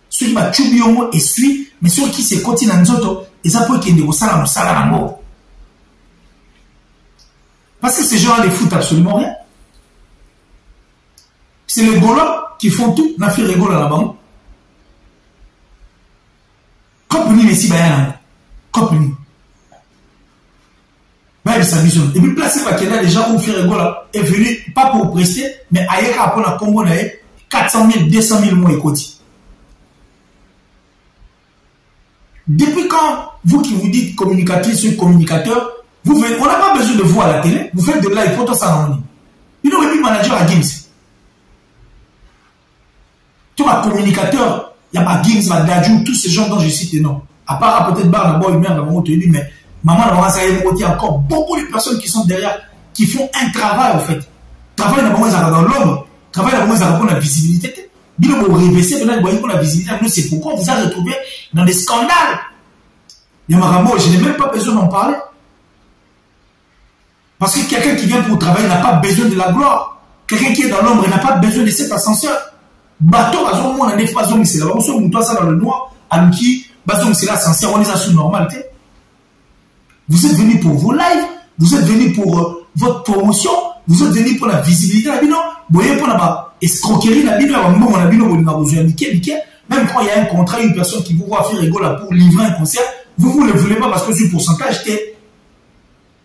Ceux qui vont et suit, mais ceux qui se continuent autres, ils ont qui au salaire, au salaire, mort. Parce que ces gens-là ne foutent absolument rien. C'est les Gaulois qui font tout, n'a fait rigolo là-bas. compagnie nesi baya nango compagnie bayebisa biso et puis place bakenda déjà oufie regola est venu pas pour prester mais ayeka mpona nkombo na ye 400 000 200 000 mois ekoti depuis quand vous qui vous dites communicatrice ou communicateur vous venez, on n'a pas besoin de vous à la télé vous faites de live en ligne you know maybe manager à Gims tu es communicateur il y a pas Gims, Badadjou, tous ces gens dont je cite les noms. À part peut-être Bar, d'abord, humain, d'abord, on te dit, mais maman, d'abord, ça y encore beaucoup de personnes qui sont derrière, qui font un travail, en fait. Travail d'abord, ça dans l'homme. Travail d'abord, ça pour la visibilité. Bien, vous voyez pour la visibilité. Nous, c'est pourquoi vous avez retrouvé dans des scandales. Il y a je n'ai même pas besoin d'en parler. Parce que quelqu'un qui vient pour travailler n'a pas besoin de la gloire. Quelqu'un qui est dans l'ombre n'a pas besoin de cet ascenseur bato bazomona nde bazongisela bango so moto asala le noir aluki bazongisela ascenseur wana eza sous normalité vous êtes venu pour vos lives vous êtes venu pour euh, votre promotion vous êtes venu pour la visibilité na bino boye mpona baescroquerie na bino ya bambongo na bino bolinga kozwa ya mike mike même quand il y a un contrat une personne qui vous voit faire rigola pour livrer un concert vous vous ne voulez pas parce que sur pourcentage te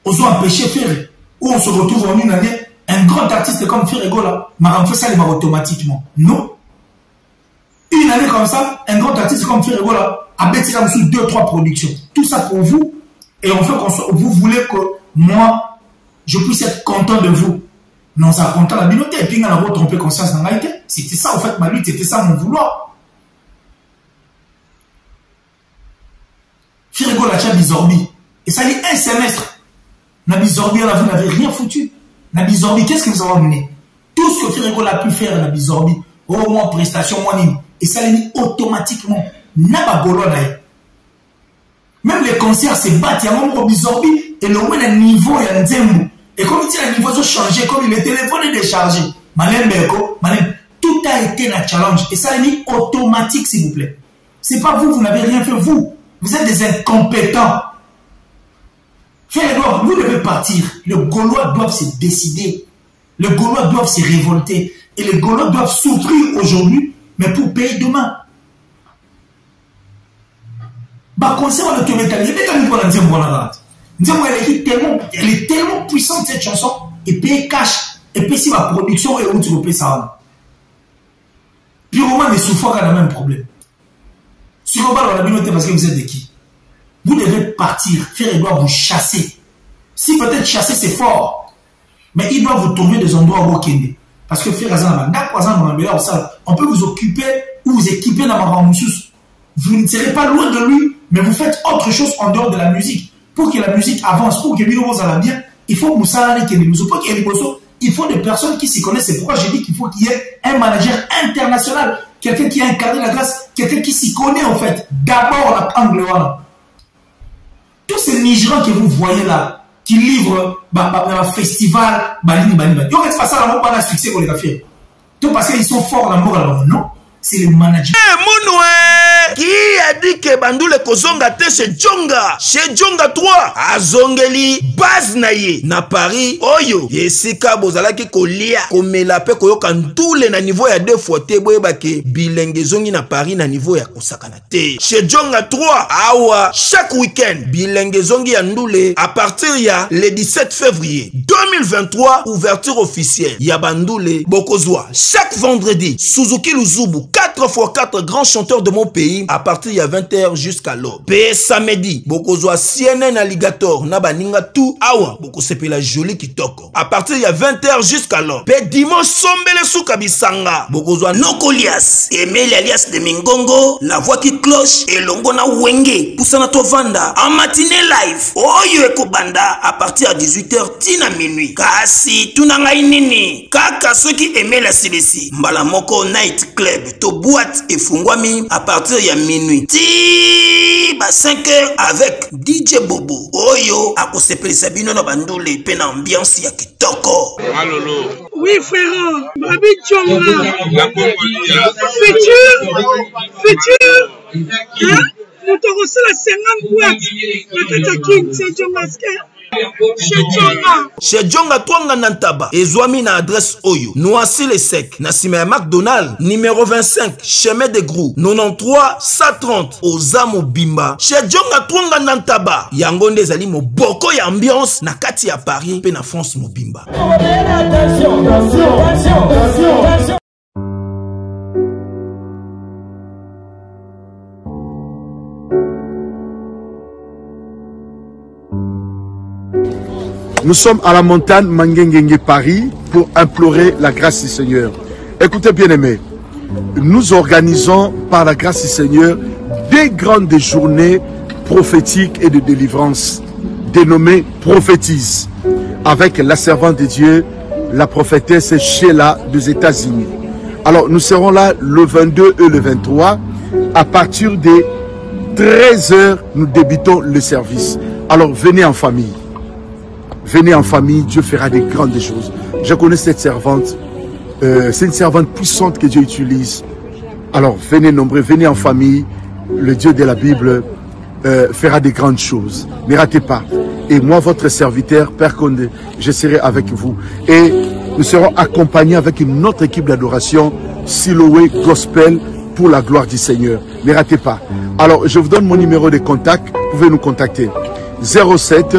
ozo empêcher faire ou on se retrouve en une année un grand artiste comme Ferregola, m'a fait ça automatiquement. Non. Une année comme ça, un grand artiste comme Ferregola a bêti là sous deux, trois productions. Tout ça pour vous. Et on fait qu'on soit, vous voulez que moi, je puisse être content de vous. Non, ça content la binote et puis on a trompé conscience dans la C'était ça, en fait, ma lutte, c'était ça mon vouloir. Ferregola a bizorbi. Et ça dit un semestre. Na bizorbi, vous n'avez rien foutu. Na bizorbi, qu'est-ce que vous avez amené? Tout ce que Ferregola a pu faire na bizorbi, au moins prestation, moins et ça mis automatiquement na bagolo na ye. Même les concerts se battent yango moko bizorbi elongwe na niveau ya nzembo. Ekomi ti na niveau ezochanger comme le téléphone est déchargé. Malembe eko malembe tout a été na challenge. Et ça mis automatique s'il vous plaît. C'est pas vous vous n'avez rien fait. Vous vous êtes des incompétents. Frère vous devez partir. Les Gaulois doivent se décider. Les Gaulois doivent se révolter. Et les Gaulois doivent souffrir aujourd'hui mais pour payer demain. bakonseil wana tobetali ebetami mpona nzembo wana kaka elle est tellement puissante cette chanson. Epaye cash. Epesi baproduction oyo euti kopesa wana purement ne souffraka na même problème. Sikoyo balobala bino te parce que vous êtes de qui? Vous devez partir faire il doit vous chasser. Si peut-être chasser c'est fort. Mais il doit vous trouver des endroits où okende parce que frère on peut vous occuper ou vous équiper na makambo mosusu vous ne serez pas loin de lui mais vous faites autre chose en dehors de la musique. Pour que la musique avance pour que bino bozala bien il faut mosala il faut des personnes qui s'y connaissent. C'est pourquoi j'ai dit qu'il faut qu'il y ait un manager international quelqu'un qui a incarné la grâce quelqu'un qui s'y connaît en fait. D'abord la angle tous ces nigérians que vous voyez là qui livrent bah, bah, bah, festival balini balini yo kati basala bango mpana succès koleka fier to parce qu'ils sont forts mboka na bango non? C'est le management hey, munwe qui a dit ke bandule kozonga te chez jonga chez jonga 3 azongeli base na ye. Na paris oyo esika bozalaki kolia komela mpe koyoka ntule na niveau ya deux fois te boyebake. Bilenge ezongi na paris na niveau ya kosakana te. Chez jonga 3 awa chaque week-end bilenge ezongi ya ndule à partir ya le 17 février 2023 ouverture officielle. Ya bandule bokozwa chaque vendredi suzuki luzubu God 4 x 4 grands chanteurs de mon pays à partir ya 20h jusqu'à l'aube. Mpe samedi bokozwa cnn alligator na baninga tu awa bokosepela joli kitoko à partir ya 20h jusqu'à l'aube. Mpe dimanche sombele suka bisanga bokozwa nokolias emeli alias de mingongo la voix qui cloche elongo na wenge pusana tovanda. En matinée live oyo ekobanda à partir ya 18h tina minuit. Kasi tuna ngai nini kaka soki emeli asilisi mbala moko night club to boîte efungwami à partir ya minuit. Ti ba 5 heures avec dj bobo. Oyo akosepelisa bino na bandule mpe na ambiance ya kitoko. Malolo, Oui, frère, Babi Tchonga, futur, futur, hein? moto akosala 50 boîte na kati ya kinti Tchongaske, chez jonga twanga na ntaba. Ezwami na adresse oyo. Noisi le sec. Na nsima ya macdonald numero 25 chemin de grou 93 130 oza mobimba chez jonga twanga na ntaba. Yango nde ezali moboko ya ambiance na kati ya paris mpe na france mobimba Nous sommes à la montagne Mangengenge Paris pour implorer la grâce du Seigneur. Écoutez bien aimés, nous organisons par la grâce du Seigneur des grandes journées prophétiques et de délivrance dénommées prophétises avec la servante de Dieu, la prophétesse Sheila des États-Unis. Alors nous serons là le 22 et le 23 à partir des 13h nous débutons le service. Alors venez en famille. Venez en famille, Dieu fera des grandes choses. Je connais cette servante. Euh, c'est une servante puissante que Dieu utilise. Alors venez nombreux, venez en famille. Le Dieu de la Bible euh, fera des grandes choses. Ne ratez pas. Et moi, votre serviteur, Père Condé, je serai avec vous. Et nous serons accompagnés avec une autre équipe d'adoration, Siloé Gospel, pour la gloire du Seigneur. Ne ratez pas. Alors, je vous donne mon numéro de contact. Vous pouvez nous contacter. 07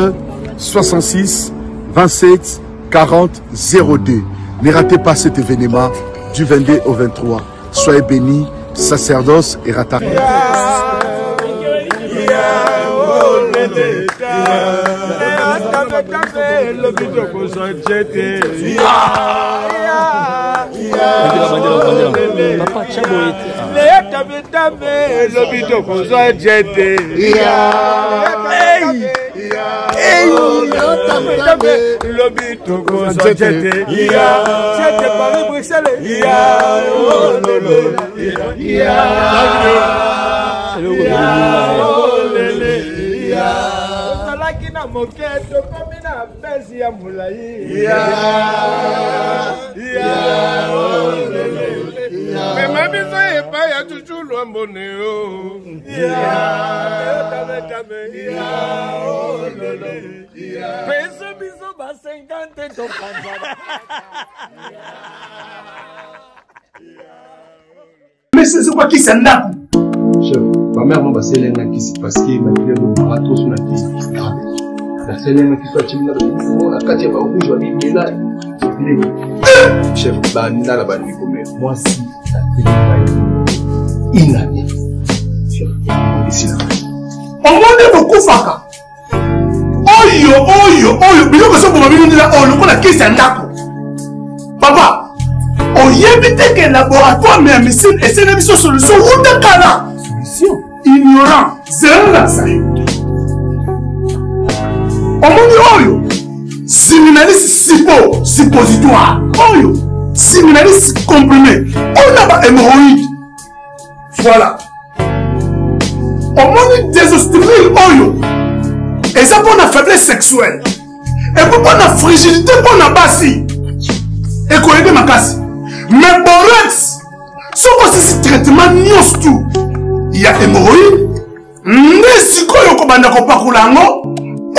66 27 40 02. Ne ratez pas cet événement du 22 au 23. Soyez bénis, sacerdoce et rata. lobi togo sɔjɛte iya sɛte pari brisele iya ololo iya iya iya. na moke tokomi na pesi ya molai oh, mema biso epai ya cucu lwambone o peso biso ba 50 topanzaa mese sokwakisa ndako bamere mo baselengakisi parce que bakile lo maratrosu na kisi grave baselenga kisi acimina baoo na kati ya barouge babimela chef bandala bandikome mwasi inane omoni bokufaka oyo oyo oyo. Biloko ezoboma bino ndela oyo lokola kisi ya ndako papa oyebi te ke laboratoire ya misine esene biso solution wuta kala ignorant. Zelelasa yo omoni oyo siminalis sipo suppositoire oyo siminalis comprimé. Oyo na bahemoroïde voilà. Omoni désostrile oyo eza mpo na faiblesse sexuelle. Epo mpo na frigidité mpo na basi. Ekoyede makasi. Mais borex soki osisi traitement nyonso tu ya hémoroïde nde sikoyo kobanda kopakola yango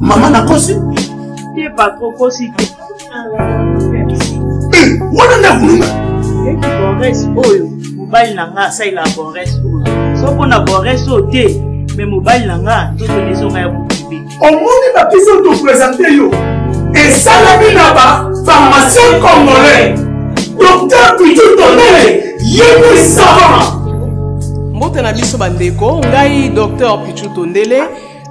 mama nakosi ye patro kosi te wana nde akulunga eki bores oyo mobali na nga asalela bores oyo. Soko na bores oyo te me mobali na nga nzoto nezonga ya mokibe omoni bapesi otopresente yo. Esalami na bapharmacien congolais. Docteur pitu tonele yebi savant. Mbote na biso bandeko ngai dr pichu tondele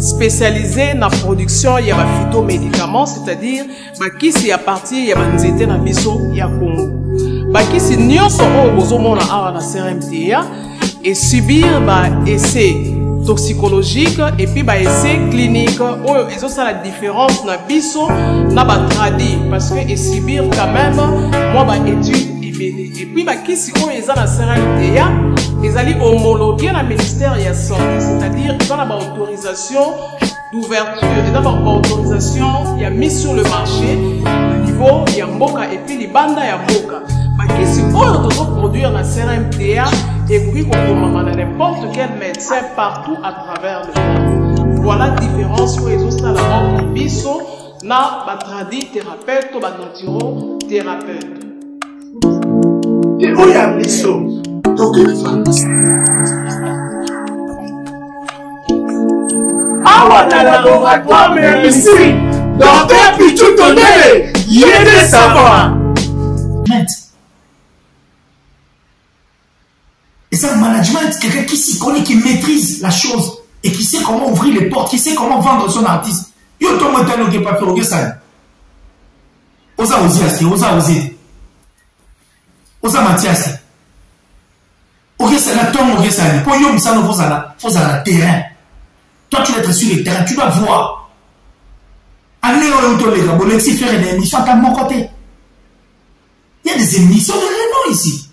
spécialisé na production ya baphytomédicaments c'est-à-dire bakisi ya partir ya banzete na biso ya congo bakisi nyonso oyo bozomona awa na crmta esubir baessai toxicologique epuis baessai clinique. Oyo ezosala différence na biso na batradi. Parce que esubir quand même mwa baétude ebele epuis bakisi oyo eza na crmta ezali homologué na ministère ya santé c'est-à-dire eza na baautorisation d'ouverture eza baautorisation ya mise sur le marché na niveau ya mboka epuis libanda ya mboka. Bakisi oyo tozoproduire na crmta ekoki kokomama na n'importe quel médecin partout à travers le monde. Voilà différence oyo ezosala entre biso na batradi thérapeute to banaturo thérapeute yede Et ça, le management, quelqu'un qui s'y connaît, qui maîtrise la chose et qui sait comment ouvrir les portes, qui sait comment vendre son artiste. Yo, toi, moi, t'as pas fait, ça. Osa osé, assez, osa Osa matiasi. Ok, ça, là, toi, ok, ça. Pour yo, ça, faut ça, terrain. Toi, tu être sur le terrain, tu dois voir. Allez, on te les gars, bon, si faire une émission mon côté. Il y a des émissions de renom ici.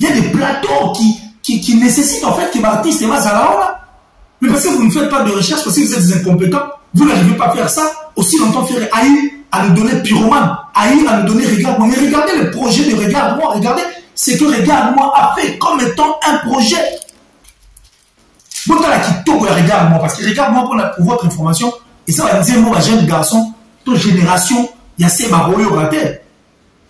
Il y a des plateaux qui, qui, nécessitent en fait que l'artiste est là. Mais parce que vous ne faites pas de recherche, parce que vous êtes incompétents, vous n'arrivez pas à faire ça. Aussi longtemps faire Aïe à nous donner pyromane, Aïe à nous donner regarde-moi. Mais regardez le projet de regarde-moi, regardez ce que regarde-moi a fait comme étant un projet. Bon, là qui toque regarde-moi, parce que regarde-moi pour, la, pour votre information, et ça va dire moi, jeune garçon, toute génération, il y a ces baroyos ratés.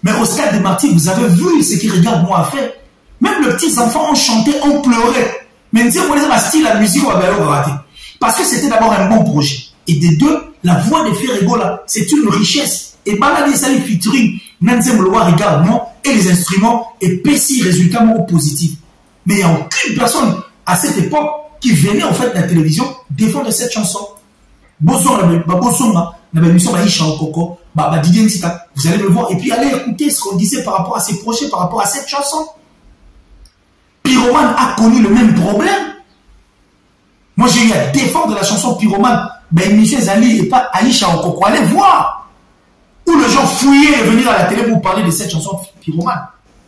Mais au stade de Marty, vous avez vu ce que regarde-moi a fait. Même les petits enfants ont chanté, ont pleuré. Mais pour les style la musique, on va rater. Parce que c'était d'abord un bon projet. Et des deux, la voix de Ferrego là, c'est une richesse. Et Baladi Sali featuring, Nanzem Loa regarde-moi, et les instruments, et Pessi, résultat positif. Mais il n'y a aucune personne à cette époque qui venait en fait de la télévision défendre cette chanson. Vous allez me voir, et puis allez écouter ce qu'on disait par rapport à ces projets, par rapport à cette chanson. Pyroman a connu le même problème. Moi, j'ai eu à défendre la chanson Pyroman. Ben, Michel Zali et pas Aïcha Okoko. Allez voir. Où les gens fouillaient et venir à la télé pour parler de cette chanson Pyroman.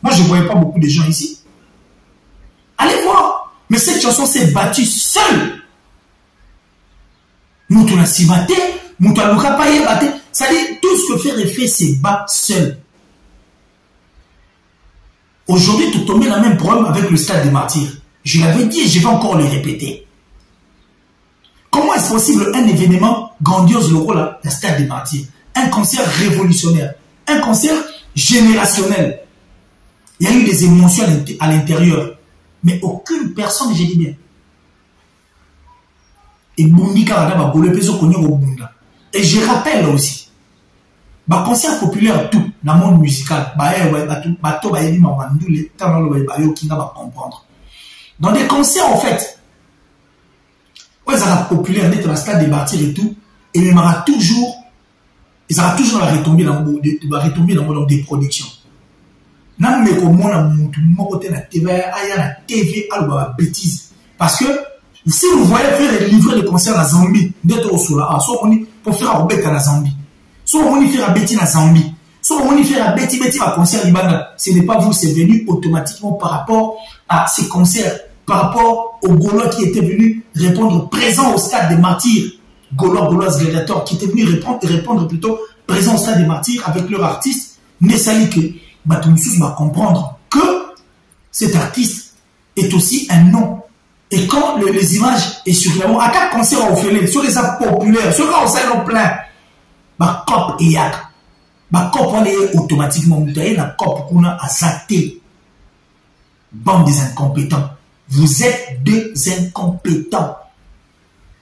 Moi, je ne voyais pas beaucoup de gens ici. Allez voir. Mais cette chanson s'est battue seule. Moutouna Sibate, Moutouna Lukapaye Bate. Ça dit, tout ce que fait Réfé, c'est bat seul. Aujourd'hui, tu tombes dans le même problème avec le stade des martyrs. Je l'avais dit et je vais encore le répéter. Comment est-ce possible un événement grandiose, le rôle, le stade des martyrs? Un concert révolutionnaire. Un concert générationnel. Il y a eu des émotions à l'intérieur. Mais aucune personne, j'ai dit bien. Et Et je rappelle aussi, bah concert populaire tout dans le monde musical, comprendre. Dans des concerts en fait, ouais ça populaire d'être la stade débattir et tout, il aura toujours ils aura toujours dans va retomber dans le des productions. Na me ko mona mutu moko te na TV aya na TV aloba ba bêtise parce que si vous voyez faire livrer des concerts à Zambie, d'être au sola, ah, pour faire un bête à la Zambie, soit on y faire un bêtise à Zambie, soit on y faire un bêtise bêtise à concert Libana. Ce n'est pas vous, c'est venu automatiquement par rapport à ces concerts, par rapport aux Gaulois qui étaient venus répondre présent au stade des martyrs, Gaulois, Gaulois, gladiateurs, qui étaient venus répondre, répondre plutôt présent au stade des martyrs avec leur artiste, Nessali que Batumsus va comprendre que cet artiste est aussi un nom et quand le, les images est sur la à quel concert on fait sur les apps populaires, sur quand on s'est plein, ma cop et yak. Ma cop on est automatiquement la cop qu'on a zaté. Bande des incompétents. Vous êtes des incompétents.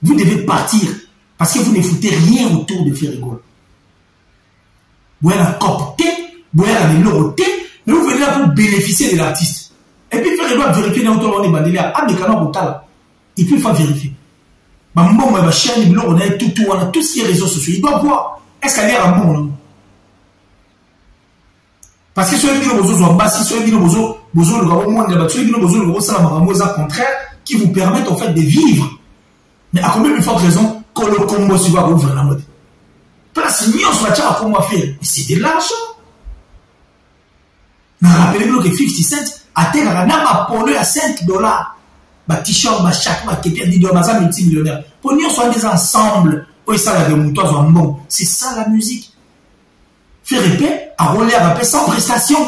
Vous devez partir parce que vous ne foutez rien autour de Ferrigol. Vous avez la cop T, vous avez la T, mais vous venez là pour bénéficier de l'artiste. Et puis, faut vérifier dans le monde bandeli à des canaux il faut vérifier. Bah, bon, ma chaîne, tout, tout, tout ce qui est réseaux sociaux. Il doit voir. Est-ce qu'elle est un bon Parce que de ça, la contraire, qui vous permettent en fait de vivre. Mais à combien de forte raison que le combo se va ouvrir la mode? Place. C'est de l'argent. Mais rappelez-vous que 50 cents, atekaka na bapolo ya 5 dollars bat-shirt bachake bakete ya dido baza multimillionnaire mpo nyonso wana eza ensemble oyo esalaka moto azwa mbongo c'est ça la musique fere mpe akoleaka mpe sans prestation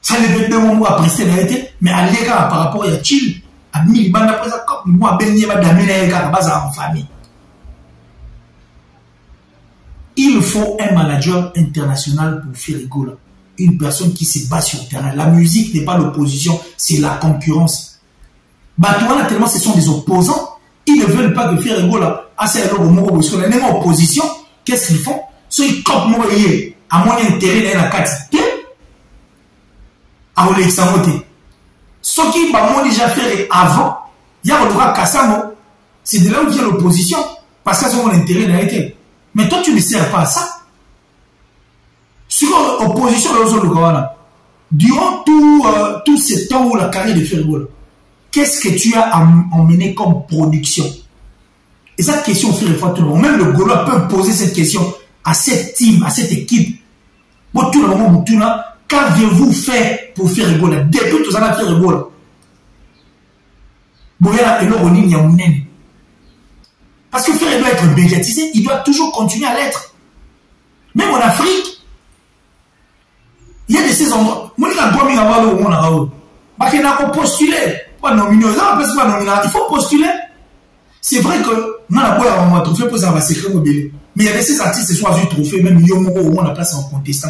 salebe mo moko apreste na ye te mais alie kaka par rapport ya chile abimi libanda mpo eza mo abengi ye badame na ye kaka bazala en famille il faut un manager international pour faire rigola une personne qui se bat sur le terrain. La musique n'est pas l'opposition, c'est la concurrence. Batouana, tellement ce sont des opposants, ils ne veulent pas que faire le mot parce qu'on est en opposition. Qu'est-ce qu'ils font? Ceux qui copent moi, à mon intérêt, dans la quantité, à Alexandre. Ceux qui m'ont déjà fait avant, il y a le droit Kassamo. C'est de là où vient l'opposition, parce que c'est mon intérêt dans été. Mais toi, tu ne sers pas à ça. Sur l'opposition durant tout, euh, tout ce temps où la carrière de Fergola, qu'est-ce que tu as emmené comme production? Et cette question monde. Même le Gaulois peut poser cette question à cette team, à cette équipe. Qu'avez-vous fait pour faire Ebola Depuis tout ça, faire Ebola. Parce que faire doit être médiatisé, il doit toujours continuer à l'être. Même en Afrique, il y a de ces endroits moninga droit mingi avalo omonaka oyo bakenda kopostule po nomine oyo eza bapesi banomina il faut postuler. C'est vrai que nga na boya bama trophée mpo ezala basecret mobele mais il y a de ces artistes so azwi trophée même yo moko omona place en contestant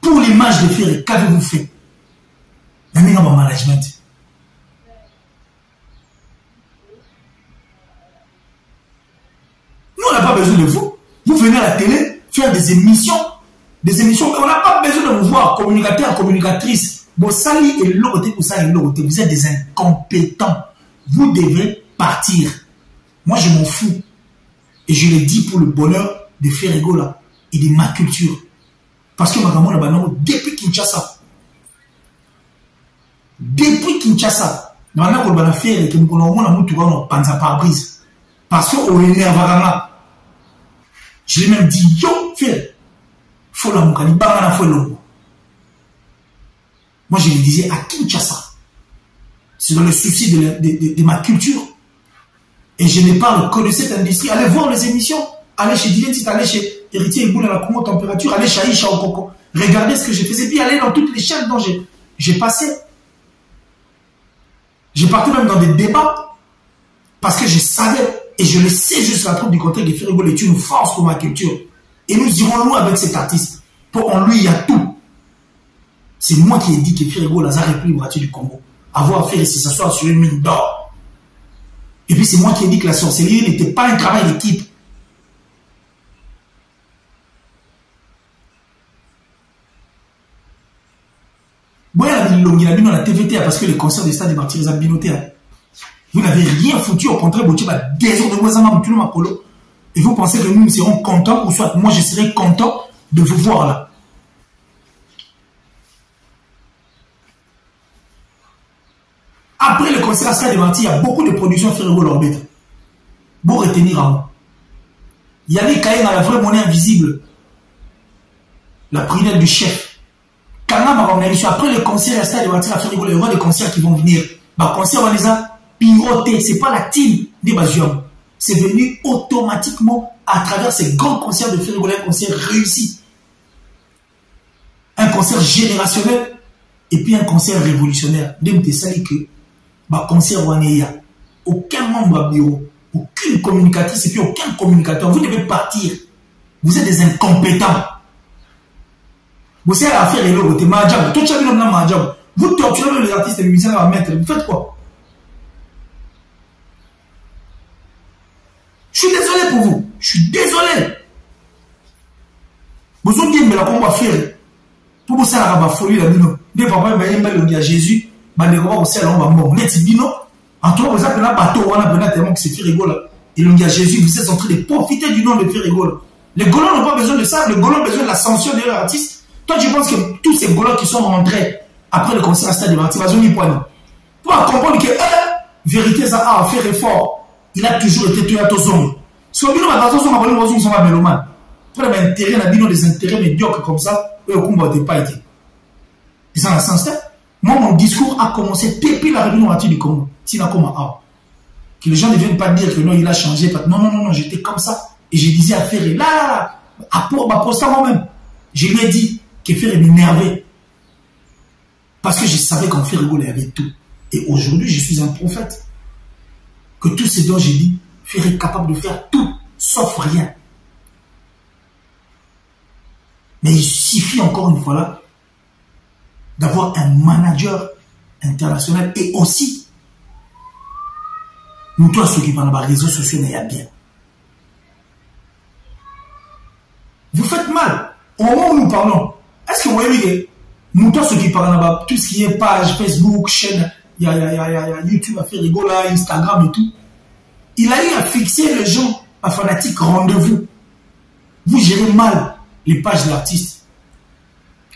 pour l'image de faire qu'avez-vous fait? Na ndenge bamanagement nous on n'a pas besoin de vous vous venez à la télé faire des émissions, des émissions. On n'a pas besoin de vous voir communicateur, communicatrice. Bossali et l'autre. Vous êtes des incompétents. Vous devez partir. Moi, je m'en fous. Et je le dis pour le bonheur de Ferregola et de ma culture. Parce que ma depuis Kinshasa, depuis Kinshasa, nabanda koloba na fere ke mokolo omona mutuka wana panza pare-brise parce que oénervaka nga je l'ai même dit yo fait faut la mukani bangana faut longo moi je le disais à Kinshasa c'est dans le souci de, de, de, de, ma culture et je n'ai pas reconnu cette industrie allez voir les émissions allez chez Diventit allez chez Héritier Iboul à la Congo Température allez chez Aïcha au Coco regardez ce que j'ai fait puis allez dans toutes les chaînes dont j'ai passé j'ai parti même dans des débats parce que je savais Et je le sais juste la troupe du côté de Ferrigol est une force pour ma culture. Et nous irons loin avec cet artiste. Pour en lui, il y a tout. C'est moi qui ai dit que Ferrigol a République du Congo. Avoir affaire ici, s'asseoir sur une mine d'or. Et puis c'est moi qui ai dit que la sorcellerie n'était pas un travail d'équipe. Boya la dans la TVT parce que les concerts des stades des martyrs binoté. Vous n'avez rien foutu, au contraire, ordres de moi, tout le polo. Et vous pensez que nous, nous serons contents, ou soit moi, je serai content de vous voir là. Après le concert à Martyrs, il y a beaucoup de productions Ferrero Lorbeta. Pour retenir à moi. Il y avait quand même la vraie monnaie invisible. La prière du chef après le concert à Stade de Afrique, il y aura des concerts qui vont venir. Bah, concert, on les a pilotés. C'est pas la team des Bazium. C'est venu automatiquement à travers ces grands concerts de Ferrigola, un concert réussi. Un concert générationnel et puis un concert révolutionnaire. Dem sali que, bah, concert a Aucun membre de bureau, aucune communicatrice et puis aucun communicateur. Vous devez partir. Vous êtes des incompétents. Vous savez à faire eloko te majabu totia bino na majabu vous torturez les artistes et musiciens à mettre vous faites quoi? Je suis désolé pour vous. Je suis désolé. Bozodiembela kombo afere mpo bosalaka bafolie na bino nde papa bayemba elongi ya jésus bandeko bakosala yango bambongo neti bino antoka boza mpena bato wana mpena tellement que c'est firigola elongi ya jésus vous êtes en train de profiter du nom de firigola les golons n'ont pas besoin de ça les golons ont besoin de la sanction de leur artiste toi, tu penses que tous ces gars qui sont rentrés après le concert à Stade de ont mis point. Pour comprendre que, eh, vérité, ça a fait effort. Il a toujours été tué à tous hommes. Si on dit, attention, on va voir ils sont pas mélomanes. Pour les intérêts, on a dit des intérêts médiocres comme ça, pas été. Et ça, dans ce sens moi, mon discours a commencé depuis la réunion Martyr du Congo. Tina comme A. Que les gens ne viennent pas dire que non, il a changé. Non, non, non, non, j'étais comme ça. Et je disais à Ferré, là, à pour, ça moi-même. Je lui ai dit, Kéfir m'énervait. Parce que je savais qu'en fait rigoler avec tout. Et aujourd'hui, je suis un prophète. Que tout ce dont j'ai dit, Fer est capable de faire tout, sauf rien. Mais il suffit encore une fois là d'avoir un manager international et aussi nous tous ceux qui parlent les réseaux sociaux n'est bien. Vous faites mal. Au moment où nous parlons, est-ce que vous voyez nous tous ceux qui parlent là-bas, tout ce qui est page, Facebook, chaîne, il y a, y, a, y, a, a YouTube à Instagram et tout, il a eu à fixer les gens à fanatique rendez-vous. Vous gérez mal les pages de l'artiste.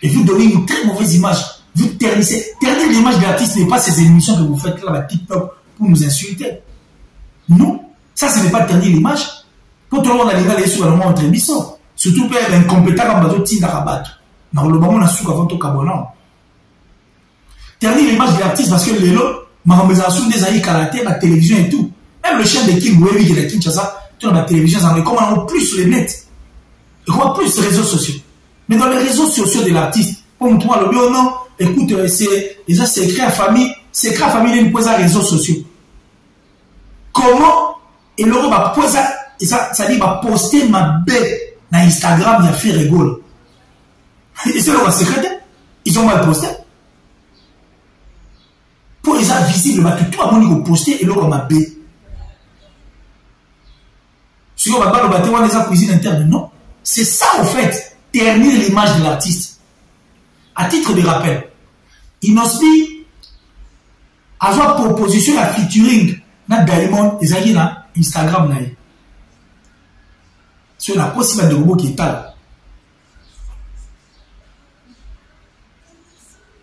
Et vous donnez une très mauvaise image. Vous ternissez. Ternir l'image de l'artiste n'est pas ces émissions que vous faites là, la TikTok, pour nous insulter. Non. Ça, ce n'est pas ternir l'image. Quand tout le monde a les sur le moment entre émissions, surtout pour être incompétent comme bateau Tinda na koloba ngo na suka avant tokabona ternir l'image de l'artiste parce que lelo makambo ezala suki nde ezali kala te batélévision et tout même le chef de king boyebi ke na kinshasa to na batélévision ezango ekoma nango plus sur les net ekoma plus sur les réseaux sociaux mais dans les réseaux sociaux de l'artiste po motu alobi o non écoute eza secret ya famille secret ya famille nini po eza réseaux sociaux comment eloko bapo eza c'est-à-dire baposte mabe na instagram ya fait rigole Et c'est leur secrétaire. Ils ont mal posté. Pour les avoir visibles, tout le monde a posté et leur m'a bé. Si on va pas le battre, on les a cuisine interne. Non. C'est ça, au fait, ternir l'image de l'artiste. À titre de rappel, Inospi avoir proposition la featuring na Diamond ezali na Instagram na Sur la possible de robot qui est là.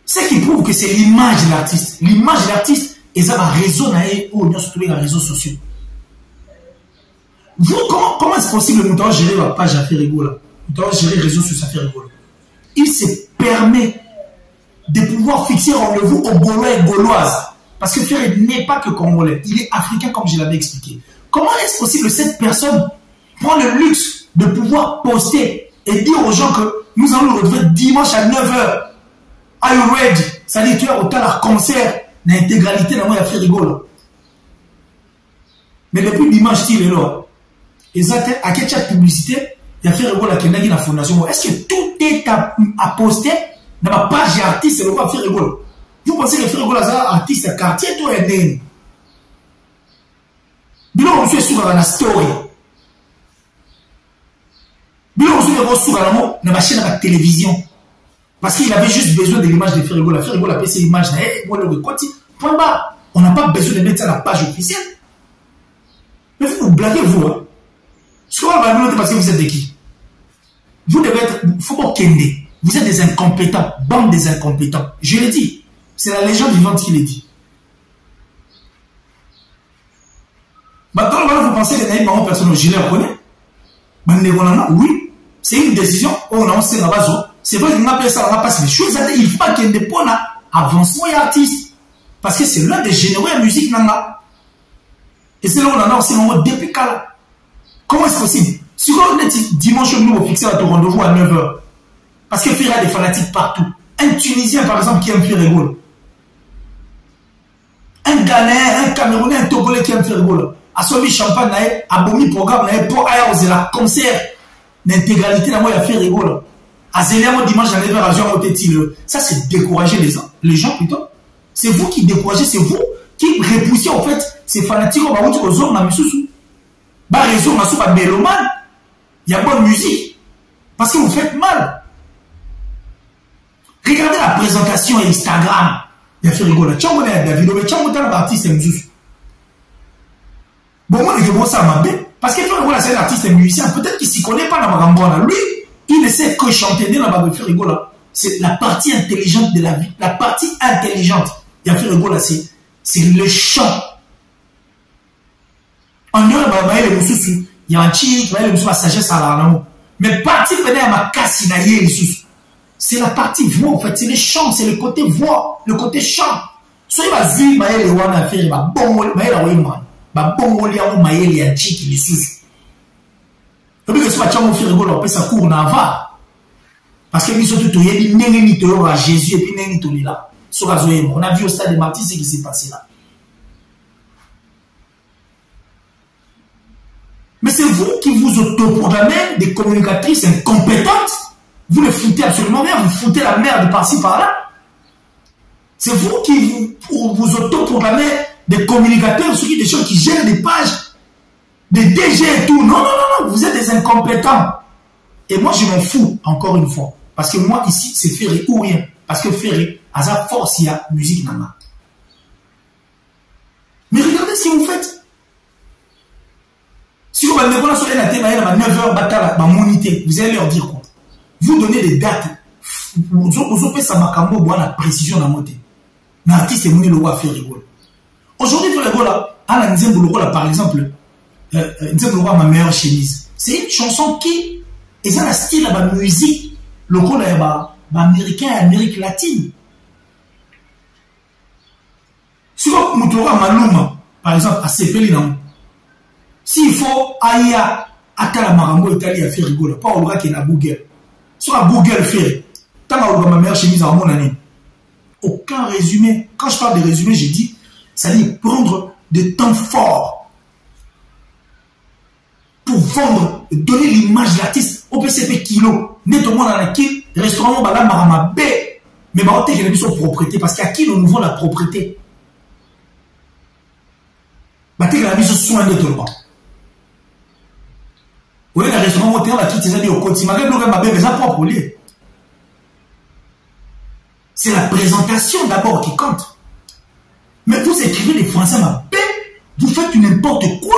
Ce qui prouve que c'est l'image de l'artiste. L'image de l'artiste, et ça va réseau ou bien surtout les réseaux sociaux. Vous, comment, comment est-ce possible devons gérer la à là devons gérer réseaux sociaux à faire Il se permet de pouvoir fixer rendez-vous aux Gaulois et Gauloises. Parce que Ferré n'est pas que Congolais, il est africain comme je l'avais expliqué. Comment est-ce possible que cette personne prend le luxe de pouvoir poster et dire aux gens que nous allons nous retrouver dimanche à 9h Are you ready? C'est-à-dire, tu as autant la concert, l'intégralité, il a fait rigoler. mais depuis dimanche ti lelo eza te aketi ya publicité? Ya faire egola akendaki na fondation. Est ce que tout est aposté na bapage ya artiste eloko affaire egola vous pensez que faire egola aza artiste ya quartier to ya ndenge biloko mosusu esukaka na story. Biloko mosusu ekosukaka nango na bachaine ya batélévision parce qu'il avait juste besoin de l'image de faire egola faire egola apesi image na ye boloko ekoti point barre. On n'a pas besoin de mettre ça na page officielle. Mais vous blaguez vous hein. Ce qu'on va vous parce que vous êtes de qui? Vous devez être faut pas vous êtes des incompétents bande des incompétents je l'ai dit c'est la légende vivante qui le dit Maintenant, vous pensez que les personne, je les reconnais. Oui, c'est une décision. On a sait C'est vrai qu'on appelle ça, on passe les choses. Il faut qu'il y ait des points avancement et artiste. Parce que c'est l'un des généraux de musique. Et c'est là où on a aussi un depuis Kala. Comment est-ce possible? Si on est dimanche, nous avons fixé notre rendez-vous à 9h. Parce qu'il y a des fanatiques partout. Un Tunisien, par exemple, qui aime faire rigolo. Un Ghanéen, un Camerounais, un Togolais qui aime faire rigolo. asomi champagne na ye abomi programme na ye mpo aya kozela concert na intégralité nango ya faire rigola azeli yango dimanche na 9h azwi yango te tile ça c'est décourager les gens les gens plutôt c'est vous qui découragez c'est vous qui repoussez en fait ces fanatiques oyo bauti kozonga misusu barezonga so bamélomane ya bonne musique parce que vous faites mal regardez la présentation instagram ya faire rigola tiango na ya davido me tiango tala baartiste mosusu Bon, moi, je vois ça mabe. Parce que Ferrigola, c'est un artiste musicien. Peut-être qu'il s'y connaît pas dans Magambona. Lui, il ne sait que chanter dans la de Ferrigola. C'est la partie intelligente de la vie. La partie intelligente. Il y a Ferrigola, c'est, c'est le chant. En dehors de Moussoussou, il y a un chic, il y a le sagesse à la Mais partie pédé à ma casse, c'est la partie voix, en fait. C'est le chant, c'est le côté voix, le côté chant. Vas-y, Maël et Wana faire, ma bon, Maël a babongoli yango mayele ya obike so batyango firigola bapesa cour na parce biso soki on a vu au stade ce qui s'est passé là mais c'est vous qui vous autoproclamez des communicatrices incompétentes vous ne foutez absolument rien vous foutez la merde par-ci par-là c'est vous qui vous, vous autoproclamez des communicateurs, ceux qui, des gens qui gèrent des pages, des DG et tout. Non, non, non, non, vous êtes des incompétents. Et moi, je m'en fous, encore une fois. Parce que moi, ici, c'est Ferré ou rien. Parce que Ferré, à sa force, il y a musique nana. Mais regardez ce que vous faites. Si vous avez 9h, vous allez leur dire quoi? Vous donnez des dates. Vous avez ça la précision dans mon L'artiste est venu le voir faire rigoler. Aujourd'hui, Frégola, Alain Nzemboulogola, par exemple, euh, euh Nzemboulogola, ma meilleure chemise, c'est une chanson qui est un style de musique, le rôle est américain et Amérique latine. Si vous Moutoura Maluma, par exemple, à Sepeli, non. S'il faut Aya, Atala à faire rigoler, pas au qui est à Google. Soit à Google fait, tant que ma meilleure chemise en mon année. Aucun résumé. Quand je parle de résumé, j'ai dit c'est-à-dire prendre des temps forts pour vendre, donner l'image de l'artiste au PCP kilo. Dans la qui? Restaurant bala marama B. Mais bah, on t'a sur propriété parce qu'à qui nous nous la propriété? Bah, t'es la mise soin de tout Oui, le restaurant, on t'a qui t'es au côté. Malgré le ma bébé, ça propre C'est la présentation d'abord qui compte. Mais vous écrivez des Français ma paix, vous faites n'importe quoi.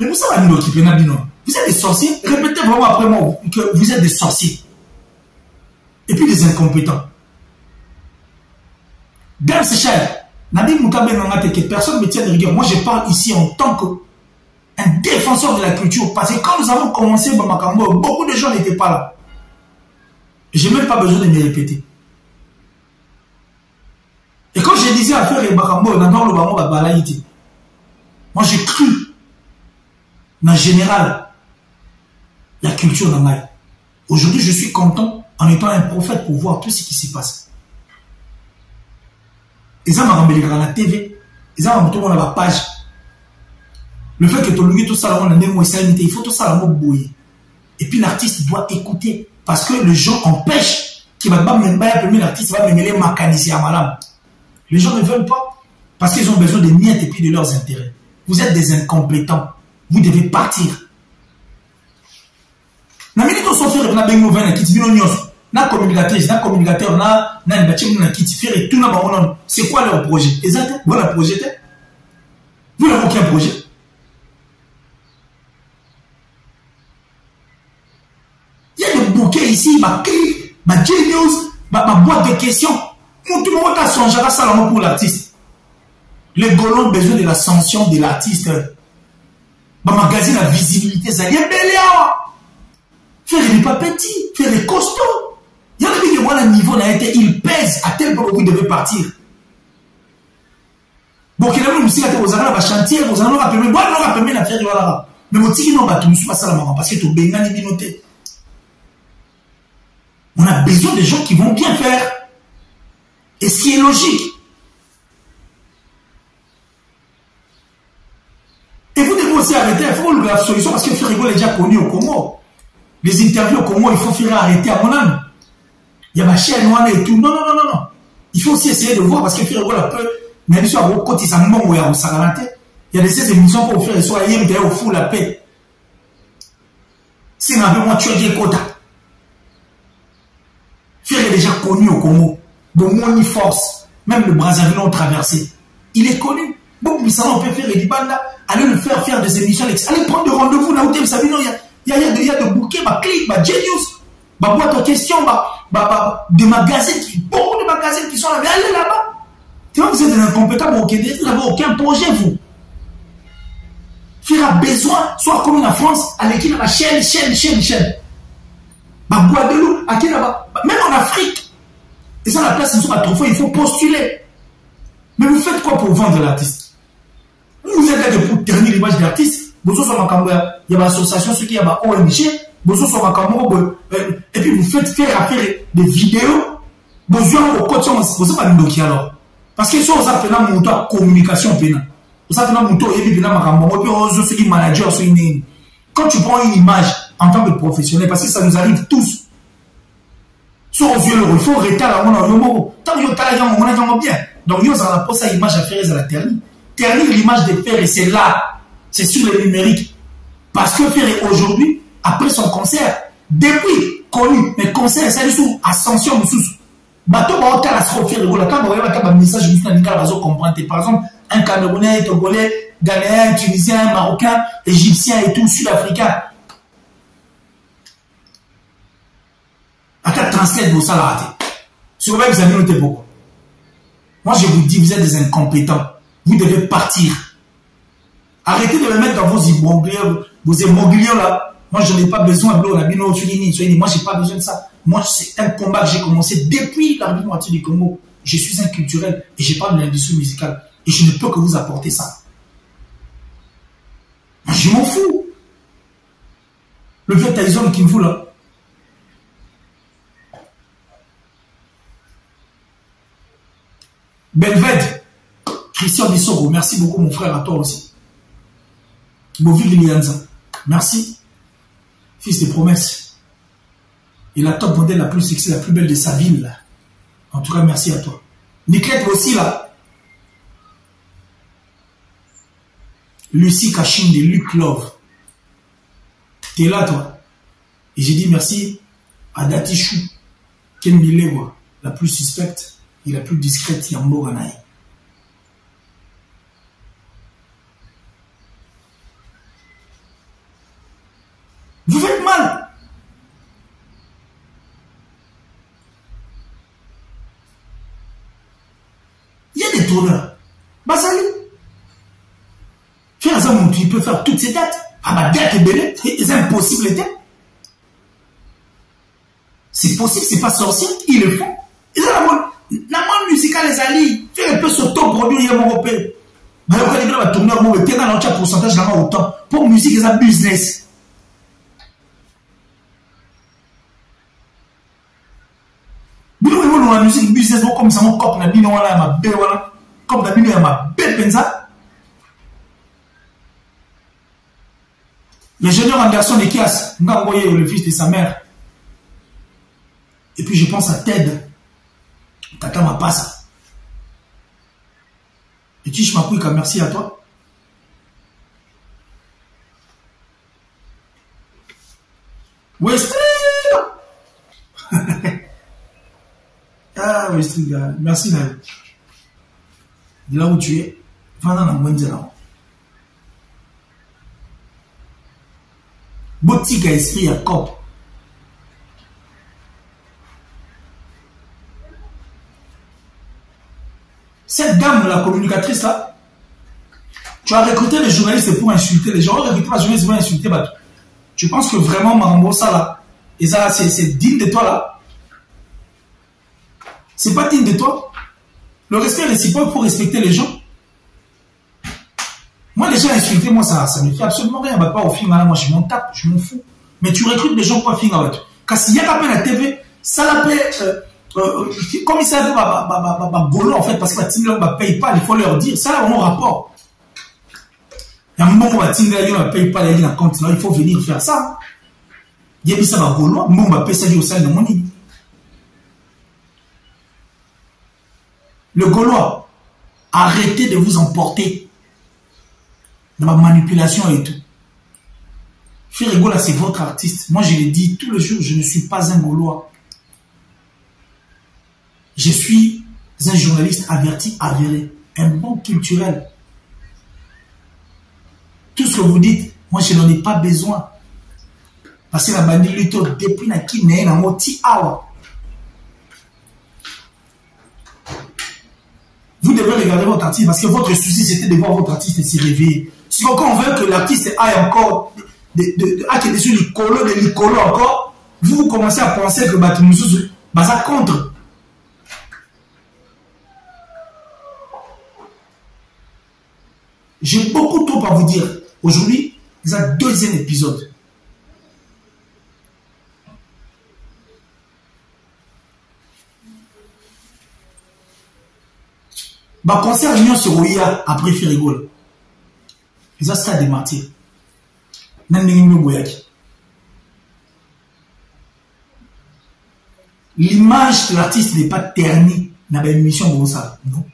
Mais vous savez, nous Vous êtes des sorciers? Répétez vraiment après moi que vous êtes des sorciers. Et puis des incompétents. C'est cher. Nabi Moukabe que personne ne me tient de rigueur. Moi, je parle ici en tant qu'un défenseur de la culture. Parce que quand nous avons commencé Bamakambo, beaucoup de gens n'étaient pas là. Je n'ai même pas besoin de me répéter. Et quand je disais à faire Bakambo, dans le Bango, moi j'ai cru, en général, la culture dans ma Aujourd'hui, je suis content en étant un prophète pour voir tout ce qui s'y passe. Ramené à la TV, m'a montré la page. Le fait que ngo na ndenge mo esalemi te il faut tosala ngo boye et puis l'artiste doit écouter parce que les gens empêchent qu'il va baya permis l'artiste va memele makanisi ya malamu les gens ne veulent pas parce qu'ils ont besoin de miettes et puis de leurs intérêts. Vous êtes des incompétents. Vous devez partir. Na mingi tosofere na bengi ovin na kiti bino nyonso. Na communicatrice na communicateur na batie bino na kiti fere tuna bango nano c'est quoi leur projet? Te bona projet vous n'avez aucun projet il y a des bouquets ici bakri bagenius baboîte de questions mutu moko tasongeaka asalango pour l'artiste les golons ont besoin de la sanction de l'artiste bamagazine ya visibilité ezali ebele awa Faire n'est pas faire est costaud. Il y le niveau là, il pèse à tel point partir. Qu'il y a une musique vous avez un chantier, vous avez un permis, vous avez un permis de faire du voilà. Mais vous dites non, bah, tu ne suis pas ça là, parce que tu es bien binoté. On a besoin de gens qui vont bien faire. Et ce qui est logique. Et vous devez aussi arrêter, il faut la solution parce que Ferrigo est déjà connu au Congo. les interviews comment il faut faire arrêter à mon âme. Il y a ma chaîne et tout. Non non non non non. Il faut aussi essayer de voir parce que faire voilà peu mais biso akokotisa mbongo ya kosakana te il y a de ces émissions pour faire so ayembe ya ofu la paix. Singa mpe mwa tuaki ekota faire est déjà connu au Congo bomoni force même le Brazzaville ont traversé il est connu. Bon bisana on peut faire libanda. Allez le faire faire des émissions allez prendre de rendez-vous là où tu savez non il y a y a, de bouquets, ma clic, ma genius, ma boîte à questions, ma, ma, ma, des magazines, qui, beaucoup de magazines qui sont là, mais allez là-bas. Tu vois, vous êtes des incompétents, vous n'avez aucun projet, vous. Faire a besoin, soit comme en France, à l'équipe, la chaîne, chaîne, chaîne, chaîne. Ma Guadeloupe, à qui là-bas, même en Afrique. Et ça, la place, ils sont pas trop fort, il faut postuler. Mais vous faites quoi pour vendre l'artiste? Vous êtes là pour ternir l'image de l'artiste. Bozoso makambo ya bassociation soki ya ba ong bozoso makambo moko et puis vous faites faire affaire des vidéos. Bozwa ngo kokoti yango boza bandoki alors. Parce que oza mpena moto ya communication oza mpena moto oyebi mpena makambo yango mpe ozo soki manager quand tu prends une image en tant que professionnel parce que ça nous arrive tous so ozwi eloko il faut na yo moko ntango yo otala yango omona yango bien donc yo ozala na mposa image affaire ezala terni ternir l'image de faire et c'est là c'est sur le numérique. Parce que Ferré aujourd'hui, après son concert, depuis connu, mais concert, c'est sous ascension sous. Bateau va au la scope Ferré, voilà, quand vous voyez un message, je vous dis, comprendre. Par exemple, un Camerounais, Togolais, Ghanéen, Tunisien, Marocain, Égyptien et tout, Sud-Africain. À 37, vous ça l'a raté. Sur vous avez noté pourquoi. Moi, je vous dis, vous êtes des incompétents. Vous devez partir. Arrêtez de me mettre dans vos immobiliers, vos immobiliers là. Moi, je n'ai pas besoin de Moi, je n'ai pas besoin de ça. Moi, c'est un combat que j'ai commencé depuis l'armée moitié du Congo. Je suis un culturel et je parle de l'industrie musicale. Et je ne peux que vous apporter ça. Je m'en fous. Le vieux Tyson qui me fout là. Belved, Christian Bissoro, merci beaucoup mon frère, à toi aussi. Bovi Lianza. Merci. Fils de promesses. Et la top modèle la plus sexy, la plus belle de sa ville. En tout cas, merci à toi. Nicolette aussi là. Lucie Kachine de Luc Love. T'es là, toi. Et j'ai dit merci à Dati Chou, Ken Milewa, la plus suspecte et la plus discrète Yambo Ganaï. Vous faites mal. Il y a des tourneurs. Basali. Faire ça, il peut faire toutes ces dates. Ah bah date belle, c'est impossible. C'est possible, c'est pas sorcier, ils le font. produire ye moko mpe boyokani mpe na batongi yango etenga na otya pourcentage nanga autant. Mpo musike eza business. Bino oyolonga na musike business bokomisa ngo cope na bino wana ya mabe wana. Cope na bino ya mabe mpenza. L'ingénieur anderson ekias ngango ye le fils de sa mère. Et puis je pense à ted tata mapasa. Et Tish Mapuika, merci à toi. Westry Ah, Westry, merci. De là où tu es, va dans la moindre là. botika esprit ya cop cette dame la communicatrice là tu as recruté les journalistes pour insulter les gens. Recruté les journalistes pour insulter bateau tu penses que vraiment Marambo ça là et ça c'est digne de toi là? C'est pas digne de toi? Le respect réciproque pour respecter les gens. Moi, les gens insultés, moi, ça, ça me fait absolument rien. Bah, pas au film, moi, je m'en tape, je m'en fous. Mais tu recrutes des gens pour film, Quand il y a la TV, ça l'appelle, euh, comme ils savent, bah, bah, bah, bah, golo, en fait, parce que la team, bah, paye pas, il faut leur dire. Ça, a vraiment rapport. Il y a un moment où la team, là, paye pas, il y a compte, il faut venir faire ça. Il y a ça, bah, golo, moi, bah, paye ça, au sein de mon lit. Le Gaulois, arrêtez de vous emporter dans ma manipulation et tout. Ferregola, c'est votre artiste. Moi, je l'ai dit tous les jours, je ne suis pas un Gaulois. Je suis un journaliste averti, avéré, un bon culturel. Tout ce que vous dites, moi, je n'en ai pas besoin. Parce que la bandit depuis na qui n'est na moti. Vous devez regarder votre artiste parce que votre souci c'était de voir votre artiste se réveiller. Si on veut que l'artiste aille encore, de, de, de, ah, sur les colos, de l'icolo encore, vous, commencez à penser que Batimoussou, bah, ça contre. J'ai beaucoup trop à vous dire. Aujourd'hui, c'est un deuxième épisode. Bah, concert Union sur Oya après Ferrigol. eza stade de martyr na ndenge l'image de l'artiste n'est pas ternie na baémission bosala non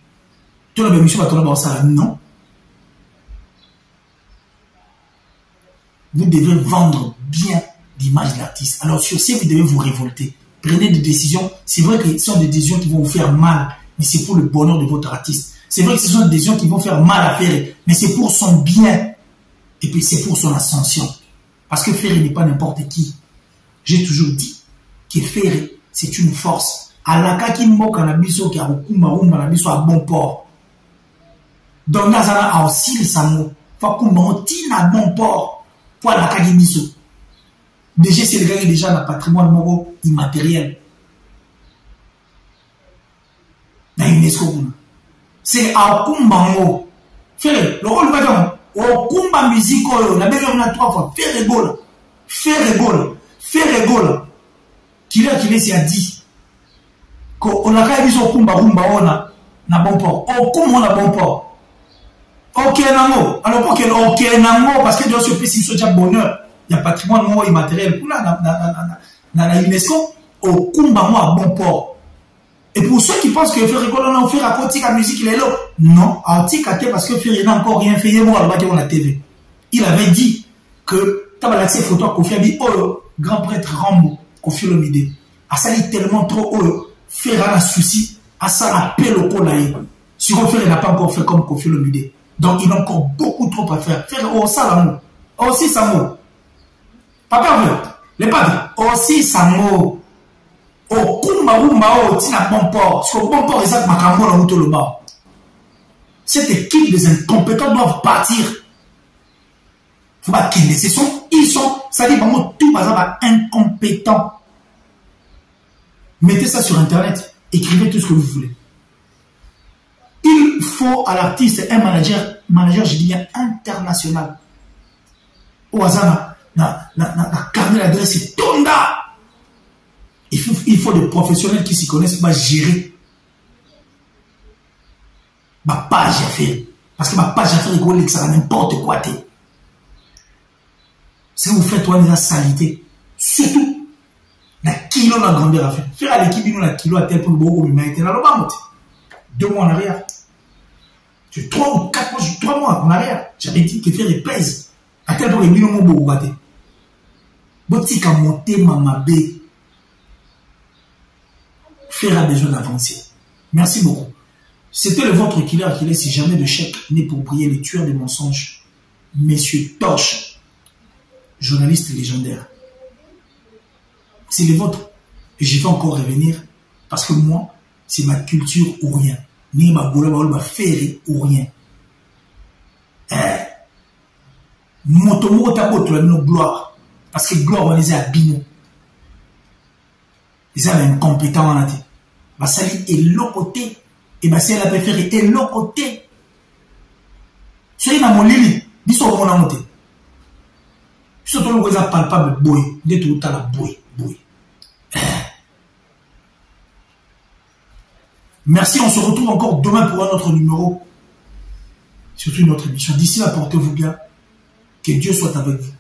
to na baémission bato na baosala non vous devez vendre bien l'image de l'artiste alors sur ce vous devez vous révolter prenez des décisions c'est vrai que ce sont des décisions qui vont vous faire mal mais c'est pour le bonheur de votre artiste C'est vrai que ce sont des décisions qui vont faire mal à Ferré, mais c'est pour son bien. Et puis c'est pour son ascension. Parce que Ferré n'est pas n'importe qui. J'ai toujours dit que Ferré, c'est une force. alaka ki mboka na biso ki akokumba na biso à bon port donc nazala aosilisa mo fa kumba ngo ntina bon port po alakaki biso déjà eselekaki déjà na patrimoine moko immatériel na unesco kuna c'est akumba ngo fere lokolo baki yango okumba musique oyo nabengi yango na trois fois. Fere egola fere egola fere egola kilia kilesi adi ko olakaya biso okumba kumba oyo na, na bon port. Okumba na bon port okende nango alors okende okende nango parce que nyonso opesi biso tya bonheur ya patrimoine moko immatériel kuna na, na, na, na, na, na unesco okumba bon port Et pour ceux qui pensent que Ferry Colon a fait à côté la musique, il est là. Non, Antikate parce que Ferry n'a encore rien fait. Est mort là-bas la TV. Il avait dit que t'as l'accès photo à Kofi Abi, oh, grand prêtre Rambo, Kofi Lomide. A sali tellement trop, oh, Ferry a souci, à ça appel au Kolaï. Si Ferry n'a pas encore fait comme Kofi Lomide. Donc il a encore beaucoup trop à faire. Ferry, oh, ça l'amour. Aussi, ça mot. Papa, les padres, aussi, ça mot. okumbabumba oyo ntina bon port que bon port eza makambo na mutu oloba cette équipe des incompétents doivent partir. Fo bakende ce sont ils sont c'est-à-dire bango tout baza ba incompétents. Mettez ça sur internet. Écrivez tout ce que vous voulez il faut à l'artiste un manager manager je dis international. Oyo aza na, carnet d'adresse tonda. Il faut, il faut des professionnels qui s'y connaissent pour gérer ma page à faire. Parce que ma page à faire est ça n'importe quoi. si vous faites wana eza salité surtout na kilo na grandeur à faire. Faire à l'équipe bino na kilo à tel point bokomema ete nalobango te deux mois en arrière sur trois ou quatre mois trois mois en arrière j'avais dit que faire pèse à tel point que bino mo bokoka te botika motema mabe faire a besoin d'avancer merci beaucoup c'était le ventre killer qui laisse jamais de chèque né pour prier les tueurs de mensonges Monsieur Torche, journaliste légendaire. C'est le vôtre. Et je vais encore revenir parce que moi, c'est ma culture ou rien. Ma gola ma faire ou rien. Eh. Motomo tabo to la gloire. Parce que gloire, on les a bino. Ils avaient incompétent l'autre côté. Et bah, c'est la préférée. Et l'autre côté. Soyez dans mon lit. biso omonamo te biso toloko eza palpable boye nde totala boye boye merci on se retrouve encore demain pour un autre numéro. Surtout une autre émission. D'ici là portez-vous bien. Que Dieu soit avec vous